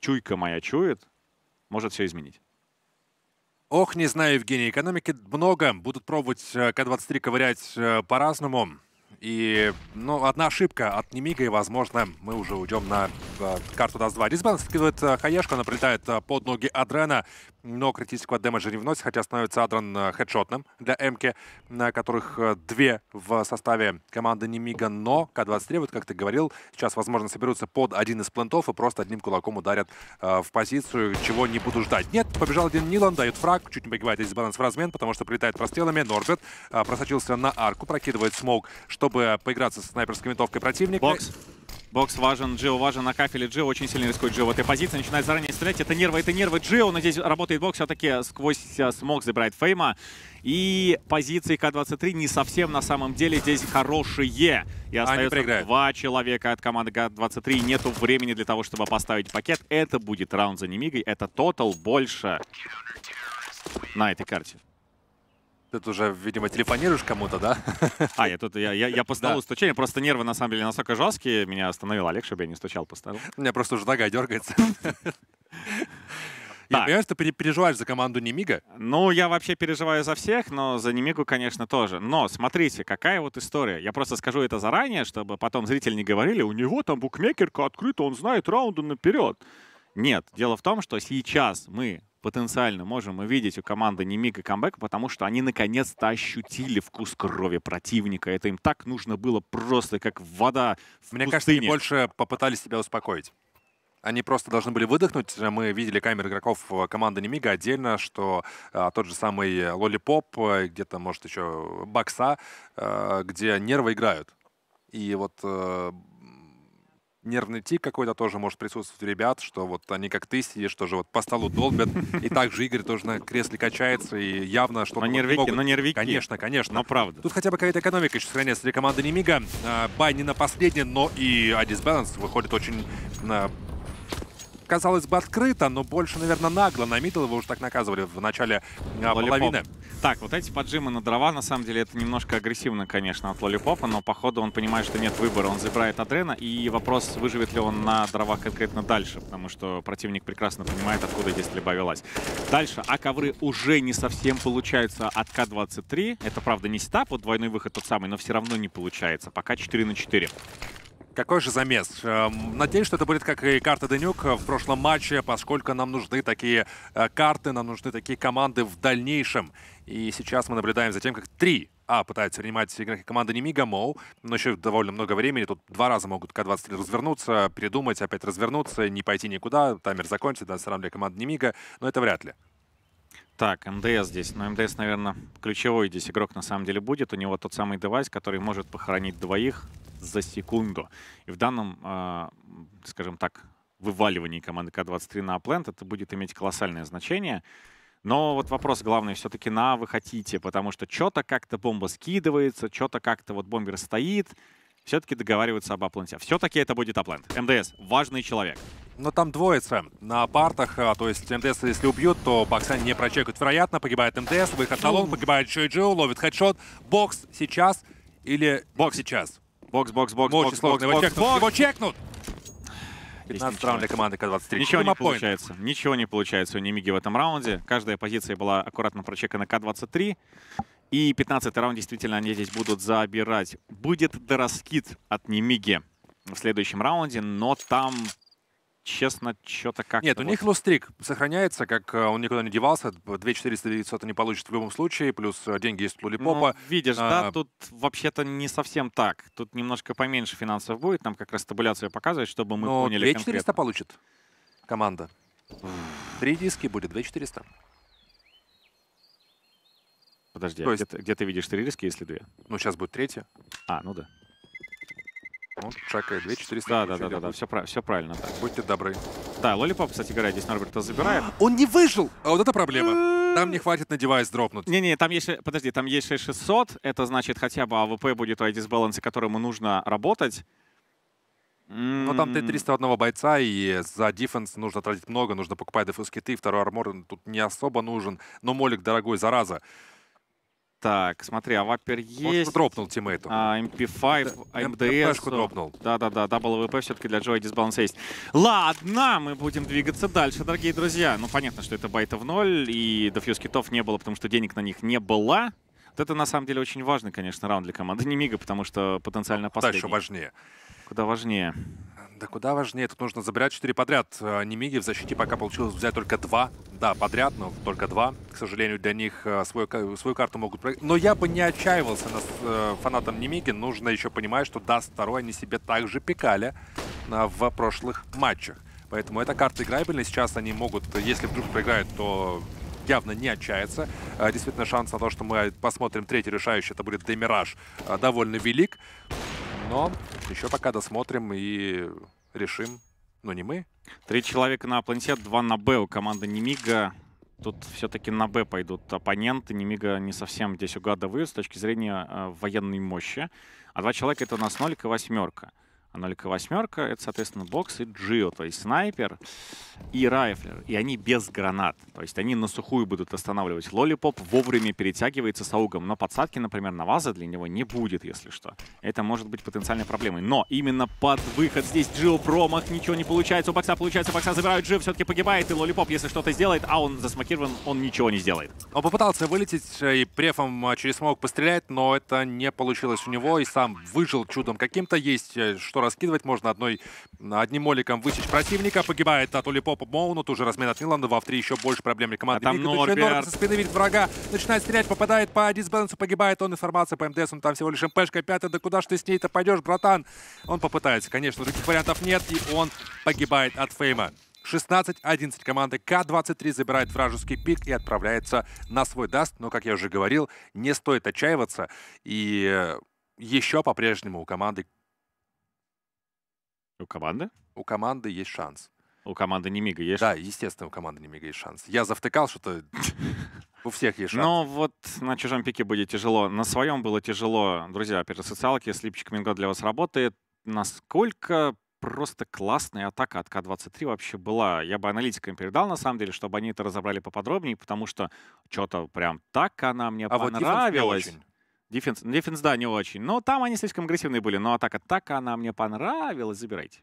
Speaker 4: чуйка моя чует, может все изменить.
Speaker 5: Ох, не знаю, Евгений, экономики много. Будут пробовать э, К-23 ковырять э, по-разному. И, ну, одна ошибка от Немига, и, возможно, мы уже уйдем на э, карту Даст 2. Адисбаланс скидывает э, хаешку, она прилетает э, под ноги Адрена, но критического damage а не вносит, хотя становится Адрен э, хедшотным для Эмки, на которых э, две в составе команды Немига, но К-23, вот как ты говорил, сейчас, возможно, соберутся под один из plant ов и просто одним кулаком ударят э, в позицию, чего не будут ждать. Нет, побежал один Нилан, дает фраг, чуть не погибает здесь баланс в размен, потому что прилетает прострелами. Норбет э, просочился на арку, прокидывает smoke, чтобы поиграться с снайперской винтовкой противника.
Speaker 4: Бокс. Бокс важен, Джио важен на кафеле. Джио очень сильно рискует Джио в этой позиции. Начинает заранее стрелять. Это нервы, это нервы Джио. Но здесь работает бокс. Все-таки сквозь э, smoke забирает Фейма. И позиции К-23 не совсем на самом деле здесь хорошие. И остается два человека от команды К-23. Нету времени для того, чтобы поставить пакет. Это будет раунд за Немигой. Это тотал больше на этой карте.
Speaker 5: Ты тут уже, видимо, телефонируешь кому-то, да?
Speaker 4: А, я тут, я, я, я по столу
Speaker 5: Да.
Speaker 4: стучаю. Просто нервы, на самом деле, настолько жесткие. Меня остановил Олег, чтобы я не стучал по столу.
Speaker 5: У меня просто уже нога дергается. Я
Speaker 4: Так.
Speaker 5: понимаю, что ты пере- переживаешь за команду Немига.
Speaker 4: Ну, я вообще переживаю за всех, но за Немигу, конечно, тоже. Но смотрите, какая вот история. Я просто скажу это заранее, чтобы потом зрители не говорили, у него там букмекерка открыта, он знает раунды наперед. Нет, дело в том, что сейчас мы потенциально можем увидеть у команды Немига камбэк, потому что они наконец-то ощутили вкус крови противника. Это им так нужно было просто как вода в
Speaker 5: Мне кажется, они
Speaker 4: пустыне.
Speaker 5: больше попытались себя успокоить. Они просто должны были выдохнуть. Мы видели камеры игроков команды Немига отдельно, что а, тот же самый Лолипоп, где-то, может, еще Бокса, э, где нервы играют. И вот э, нервный тик какой-то тоже может присутствовать у ребят, что вот они как ты сидишь, тоже вот по столу долбят, и также Игорь тоже на кресле качается, и явно что-то... Вот
Speaker 4: нервики,
Speaker 5: могут.
Speaker 4: но нервики.
Speaker 5: Конечно, конечно.
Speaker 4: Но правда.
Speaker 5: Тут хотя бы какая-то экономика еще сохраняется для команды Немига. А, Бай не на последней, но и Адис Баланс выходит очень, а, казалось бы, открыто, но больше, наверное, нагло. На мидл его уже так наказывали в начале а, половины.
Speaker 4: Так, вот эти поджимы на дрова, на самом деле, это немножко агрессивно, конечно, от Лолипопа, но походу он понимает, что нет выбора, он забирает Адрена, и вопрос, выживет ли он на дровах конкретно дальше, потому что противник прекрасно понимает, откуда здесь стрельба велась. Дальше, а ковры уже не совсем получаются от К-23, это, правда, не стап, вот двойной выход тот самый, но все равно не получается, пока 4 на 4.
Speaker 5: Какой же замес? Эм, Надеюсь, что это будет как и карта Денюк в прошлом матче, поскольку нам нужны такие э, карты, нам нужны такие команды в дальнейшем. И сейчас мы наблюдаем за тем, как три а, пытаются принимать игроки команды Немига, Моу, но еще довольно много времени. Тут два раза могут К-23 развернуться, передумать, опять развернуться, не пойти никуда. Таймер закончится, да, все для команды Немига, но это вряд ли.
Speaker 4: Так, МДС здесь. Но МДС, наверное, ключевой здесь игрок на самом деле будет. У него тот самый девайс, который может похоронить двоих за секунду. И в данном, э, скажем так, вываливании команды К-23 на A plant это будет иметь колоссальное значение. Но вот вопрос главный все-таки на вы хотите, потому что что-то как-то бомба скидывается, что-то как-то вот бомбер стоит. Все-таки договариваются об A plant е. Все-таки это будет A plant. МДС — важный человек.
Speaker 5: Но там двоится на партах, а, то есть МДС, если убьют, то Бокса не прочекают. Вероятно, погибает МДС, выход на long, погибает Чой Джо, ловит headshot. Бокс сейчас или бокс сейчас?
Speaker 4: Бокс, бокс, бокс,
Speaker 5: Очень
Speaker 4: бокс,
Speaker 5: сложно
Speaker 4: бокс,
Speaker 5: его
Speaker 4: бокс,
Speaker 5: чекнут.
Speaker 4: бокс.
Speaker 5: Его чекнут!
Speaker 4: Здесь
Speaker 5: 15
Speaker 4: ничего.
Speaker 5: раунд для команды К-23.
Speaker 4: Ничего не получается. Ничего не получается у Немиги в этом раунде. Каждая позиция была аккуратно прочекана К-23. И 15 раунд действительно они здесь будут забирать. Будет дораскид от Немиги в следующем раунде, но там, честно, что-то как-то...
Speaker 5: Нет, у
Speaker 4: вот-
Speaker 5: них loss streak сохраняется, как э, он никуда не девался. 2400 900 они получат в любом случае, плюс э, деньги есть у Лолипопа.
Speaker 4: Ну, видишь, да,
Speaker 5: А,
Speaker 4: тут вообще-то не совсем так. Тут немножко поменьше финансов будет. Нам как раз табуляцию показывает, чтобы мы
Speaker 5: Но
Speaker 4: поняли
Speaker 5: 2400
Speaker 4: конкретно.
Speaker 5: получит команда. Три риски будет 2400.
Speaker 4: Подожди,
Speaker 5: То
Speaker 4: а
Speaker 5: есть-
Speaker 4: где, ты, где ты видишь три риски, если две?
Speaker 5: Ну, сейчас будет третья.
Speaker 4: А, ну да.
Speaker 5: Ну, шакает 2400.
Speaker 4: Да, да, да, да, да, все, все правильно. Так.
Speaker 5: Будьте добры.
Speaker 4: Да, Лолипоп, кстати говоря, здесь Норберта забирает.
Speaker 5: Он не выжил! А вот это проблема. Там не хватит на девайс дропнуть.
Speaker 4: Не-не, там есть, подожди, там есть 6600, это значит хотя бы АВП будет у дисбалансе, которому нужно работать.
Speaker 5: Но Ну, там
Speaker 4: М,
Speaker 5: Т-301 бойца, и за дефенс нужно тратить много, нужно покупать дефенс киты, второй армор тут не особо нужен. Но Молик дорогой, зараза.
Speaker 4: Так, смотри, а вапер
Speaker 5: Он
Speaker 4: есть.
Speaker 5: что дропнул тиммейту.
Speaker 4: а, MP5,
Speaker 5: М-
Speaker 4: МДС.
Speaker 5: МПшку дропнул.
Speaker 4: Да-да-да, ВП все-таки для Джоя дисбаланс есть. Ладно, мы будем двигаться дальше, дорогие друзья. Ну, понятно, что это байта в ноль, и дефьюз китов не было, потому что денег на них не было. Вот это, на самом деле, очень важный, конечно, раунд для команды Немига, потому что потенциально последний.
Speaker 5: Дальше важнее.
Speaker 4: Куда важнее.
Speaker 5: Да куда важнее, тут нужно забирать 4 подряд. А, Немиги в защите пока получилось взять только 2. Да, подряд, но только 2. К сожалению, для них а, свою, свою карту могут. Но я бы не отчаивался на э, фанатам Немиги. Нужно еще понимать, что даст второй они себе также пикали а, в прошлых матчах. Поэтому эта карта играбельна. Сейчас они могут, если вдруг проиграют, то явно не отчаяться. Действительно, шанс на то, что мы посмотрим третий решающий, это будет Демираж, довольно велик. Но еще пока досмотрим и решим. Ну, не мы.
Speaker 4: Три человека на планете, два на Б у команды Немига. Тут все-таки на Б пойдут оппоненты. Немига не совсем здесь угадывают с точки зрения э, военной мощи. А два человека это у нас нолик и восьмерка. А нолик и восьмерка это, соответственно, бокс и Джио, то есть снайпер и райфлер. И они без гранат. То есть они на сухую будут останавливать. Лолипоп вовремя перетягивается с аугом. Но подсадки, например, на вазы для него не будет, если что. Это может быть потенциальной проблемой. Но именно под выход здесь Джио промах. Ничего не получается. У бокса получается. Бокса забирают. Джио все-таки погибает. И Лолипоп, если что-то сделает, а он засмокирован, он ничего не сделает.
Speaker 5: Он попытался вылететь э, и префом э, через смог пострелять, но это не получилось у него. И сам выжил чудом каким-то. Есть э, что раскидывать. Можно одной, одним моликом высечь противника. Погибает от Улипопа Моуну. Тут же размен от Миланда. Во в еще больше проблем для команды.
Speaker 4: А там. Норберт
Speaker 5: со спины видит врага. Начинает стрелять, попадает по дисбалансу, погибает. Он информация по МДС. Он там всего лишь МПшка пятая. Да куда ж ты с ней-то пойдешь, братан? Он попытается. Конечно, других вариантов нет. И он погибает от фейма. 16-11 команды К-23 забирает вражеский пик и отправляется на свой даст. Но, как я уже говорил, не стоит отчаиваться. И э, еще по-прежнему у команды,
Speaker 4: У команды?
Speaker 5: у команды есть шанс.
Speaker 4: У команды Немига есть
Speaker 5: Да, естественно, у команды Немига есть шанс. Я завтыкал, что-то у всех есть шанс.
Speaker 4: Но вот на чужом пике будет тяжело. На своем было тяжело. Друзья, же, социалки, слипчик Минго для вас работает. Насколько просто классная атака от К-23 вообще была. Я бы аналитикам передал, на самом деле, чтобы они это разобрали поподробнее, потому что что-то прям так она мне
Speaker 5: а вот не
Speaker 4: понравилась.
Speaker 5: очень.
Speaker 4: Дефенс, да, не очень. Но там они слишком агрессивные были. Но атака так она мне понравилась. Забирайте.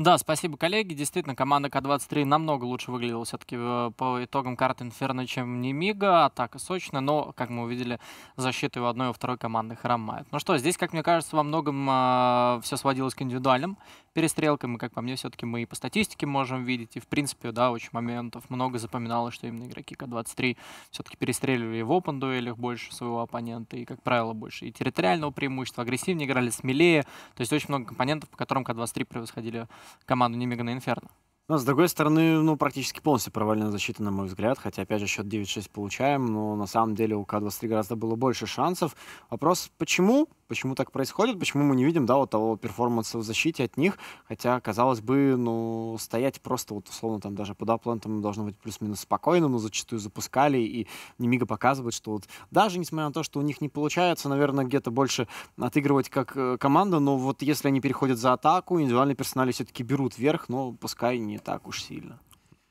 Speaker 1: Да, спасибо, коллеги. Действительно, команда К-23 намного лучше выглядела все-таки по итогам карты Инферно, чем Немига. Атака сочная, но, как мы увидели, защита у одной и у второй команды хромает. Ну что, здесь, как мне кажется, во многом э, а, все сводилось к индивидуальным перестрелкам. И, как по мне, все-таки мы и по статистике можем видеть. И, в принципе, да, очень моментов много запоминалось, что именно игроки К-23 все-таки перестреливали в опен дуэлях больше своего оппонента. И, как правило, больше и территориального преимущества, агрессивнее играли, смелее. То есть очень много компонентов, по которым К-23 превосходили команду Немега на Инферно.
Speaker 2: Но, с другой стороны, ну, практически полностью провальная защита, на мой взгляд. Хотя, опять же, счет 9-6 получаем, но на самом деле у К-23 гораздо было больше шансов. Вопрос, почему? Почему так происходит, почему мы не видим, да, вот того перформанса в защите от них, хотя, казалось бы, ну, стоять просто вот условно там даже под аплантом должно быть плюс-минус спокойно, но зачастую запускали, и Немига показывает, что вот даже несмотря на то, что у них не получается, наверное, где-то больше отыгрывать как э, команда, но вот если они переходят за атаку, индивидуальные персонали все-таки берут верх, но пускай не так уж сильно.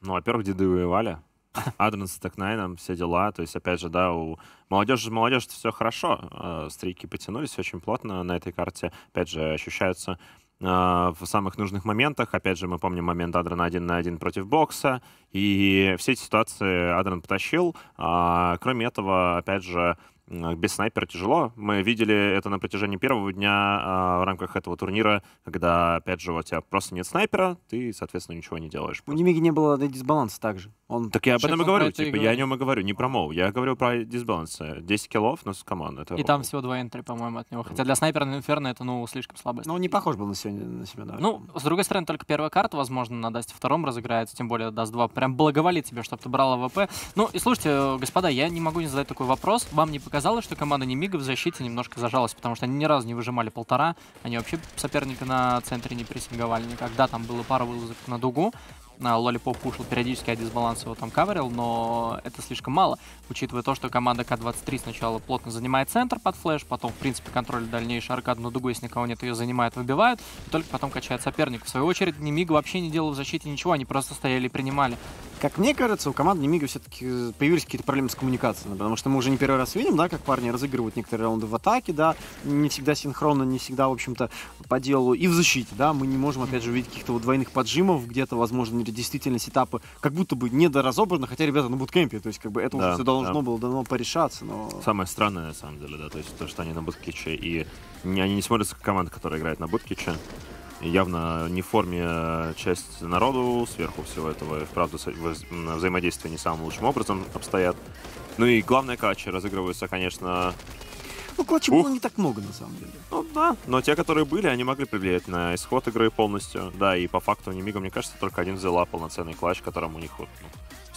Speaker 3: Ну, во-первых, деды воевали, Адриан с Текнайном, все дела. То есть, опять же, да, у молодежи, молодежи все хорошо. Э, стрейки потянулись очень плотно на этой карте. Опять же, ощущаются э, в самых нужных моментах. Опять же, мы помним момент Адрана один на один против бокса. И все эти ситуации Адран потащил. А, кроме этого, опять же, без снайпера тяжело. Мы видели это на протяжении первого дня а, в рамках этого турнира, когда, опять же, у тебя просто нет снайпера, ты, соответственно, ничего не делаешь.
Speaker 2: У Немиги не было дисбаланса также.
Speaker 3: Он... Так я об этом и говорю, типа, я о нем и говорю, не про Моу. Я говорю про дисбаланс. 10 киллов, но с командой.
Speaker 1: И там всего два entry, по-моему, от него. Хотя для снайпера на Инферно это, ну, слишком слабо.
Speaker 2: Ну, он не похож был на, сегодня, на себя, да.
Speaker 1: Ну, с другой стороны, только первая карта, возможно, на Дасте втором разыграется, тем более Даст 2 прям благоволит тебе, чтобы ты брал АВП. Ну, и слушайте, господа, я не могу не задать такой вопрос. Вам не показалось, что команда не Мига в защите немножко зажалась, потому что они ни разу не выжимали полтора, они вообще соперника на центре не прессинговали никогда, там было пара вылазок на дугу, Лолипоп пушил периодически, а дисбаланс его там каверил, но это слишком мало, учитывая то, что команда К-23 сначала плотно занимает центр под флеш, потом, в принципе, контроль дальнейший аркаду на дугу, если никого нет, ее занимает, выбивают, и только потом качает соперник. В свою очередь, Немига вообще не делал в защите ничего, они просто стояли и принимали.
Speaker 2: Как мне кажется, у команды Немига все-таки появились какие-то проблемы с коммуникацией, потому что мы уже не первый раз видим, да, как парни разыгрывают некоторые раунды в атаке, да, не всегда синхронно, не всегда, в общем-то, по делу, и в защите, да, мы не можем, опять же, увидеть каких-то вот двойных поджимов, где-то, возможно, действительно сетапы как будто бы недоразобраны, хотя ребята на буткемпе, то есть как бы это да, уже все должно да. было давно порешаться, но...
Speaker 3: Самое странное, на самом деле, да, то есть то, что они на буткиче, и они не смотрятся как команда, которая играет на буткиче, явно не в форме э, часть народу, сверху всего этого, и вправду взаимодействие не самым лучшим образом обстоят. Ну и главное, качи разыгрываются, конечно,
Speaker 2: ну, клатчей было не так много, на самом деле.
Speaker 3: Ну, да. Но те, которые были, они могли повлиять на исход игры полностью. Да, и по факту Немига, мне кажется, только один взяла полноценный клатч, которым у них вот, ну,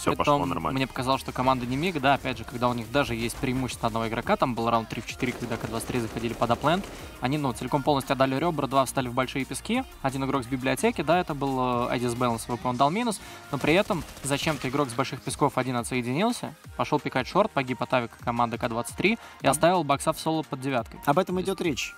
Speaker 3: все Притом, пошло нормально.
Speaker 1: Мне показалось, что команда Немиг, да, опять же, когда у них даже есть преимущество одного игрока, там был раунд 3 в 4, когда К-23 заходили под аплент, они, ну, целиком полностью отдали ребра, два встали в большие пески, один игрок с библиотеки, да, это был Эдис Бэланс, он дал минус, но при этом зачем-то игрок с больших песков один отсоединился, пошел пикать шорт, погиб от авика команды К-23 и оставил бокса в соло под девяткой.
Speaker 2: Об этом идет речь.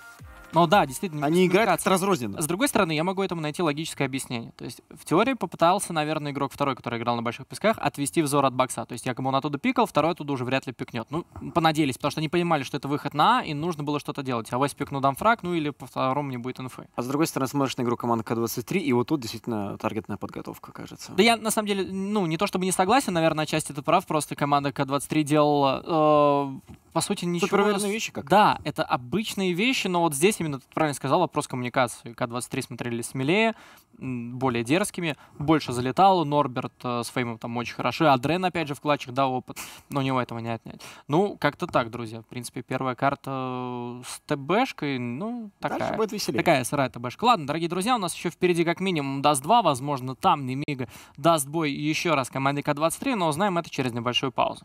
Speaker 1: Ну да, действительно.
Speaker 2: Они играют разрозненно.
Speaker 1: С другой стороны, я могу этому найти логическое объяснение. То есть в теории попытался, наверное, игрок второй, который играл на больших песках, отвести взор от бокса. То есть якобы он оттуда пикал, второй оттуда уже вряд ли пикнет. Ну, понадеялись, потому что они понимали, что это выход на А, и нужно было что-то делать. А вось пикну дам фраг, ну или по второму не будет инфы.
Speaker 2: А с другой стороны, смотришь на игру команды К-23, и вот тут действительно таргетная подготовка, кажется.
Speaker 1: Да я, на самом деле, ну, не то чтобы не согласен, наверное, отчасти ты прав, просто команда К-23 делала э, по сути, ничего...
Speaker 2: Суперверные вещи как?
Speaker 1: Да, это обычные вещи, но вот здесь именно, ты правильно сказал, вопрос коммуникации. К-23 смотрели смелее, более дерзкими, больше залетал, Норберт э, с Феймом там очень хорошо, Адрен, опять же, в клатчах, да, опыт, но у него этого не отнять. Ну, как-то так, друзья. В принципе, первая карта с ТБшкой, ну, такая. будет веселее. Такая сырая ТБшка. Ладно, дорогие друзья, у нас еще впереди как минимум Даст 2, возможно, там, Немига, даст бой еще раз команде К-23, но узнаем это через небольшую паузу.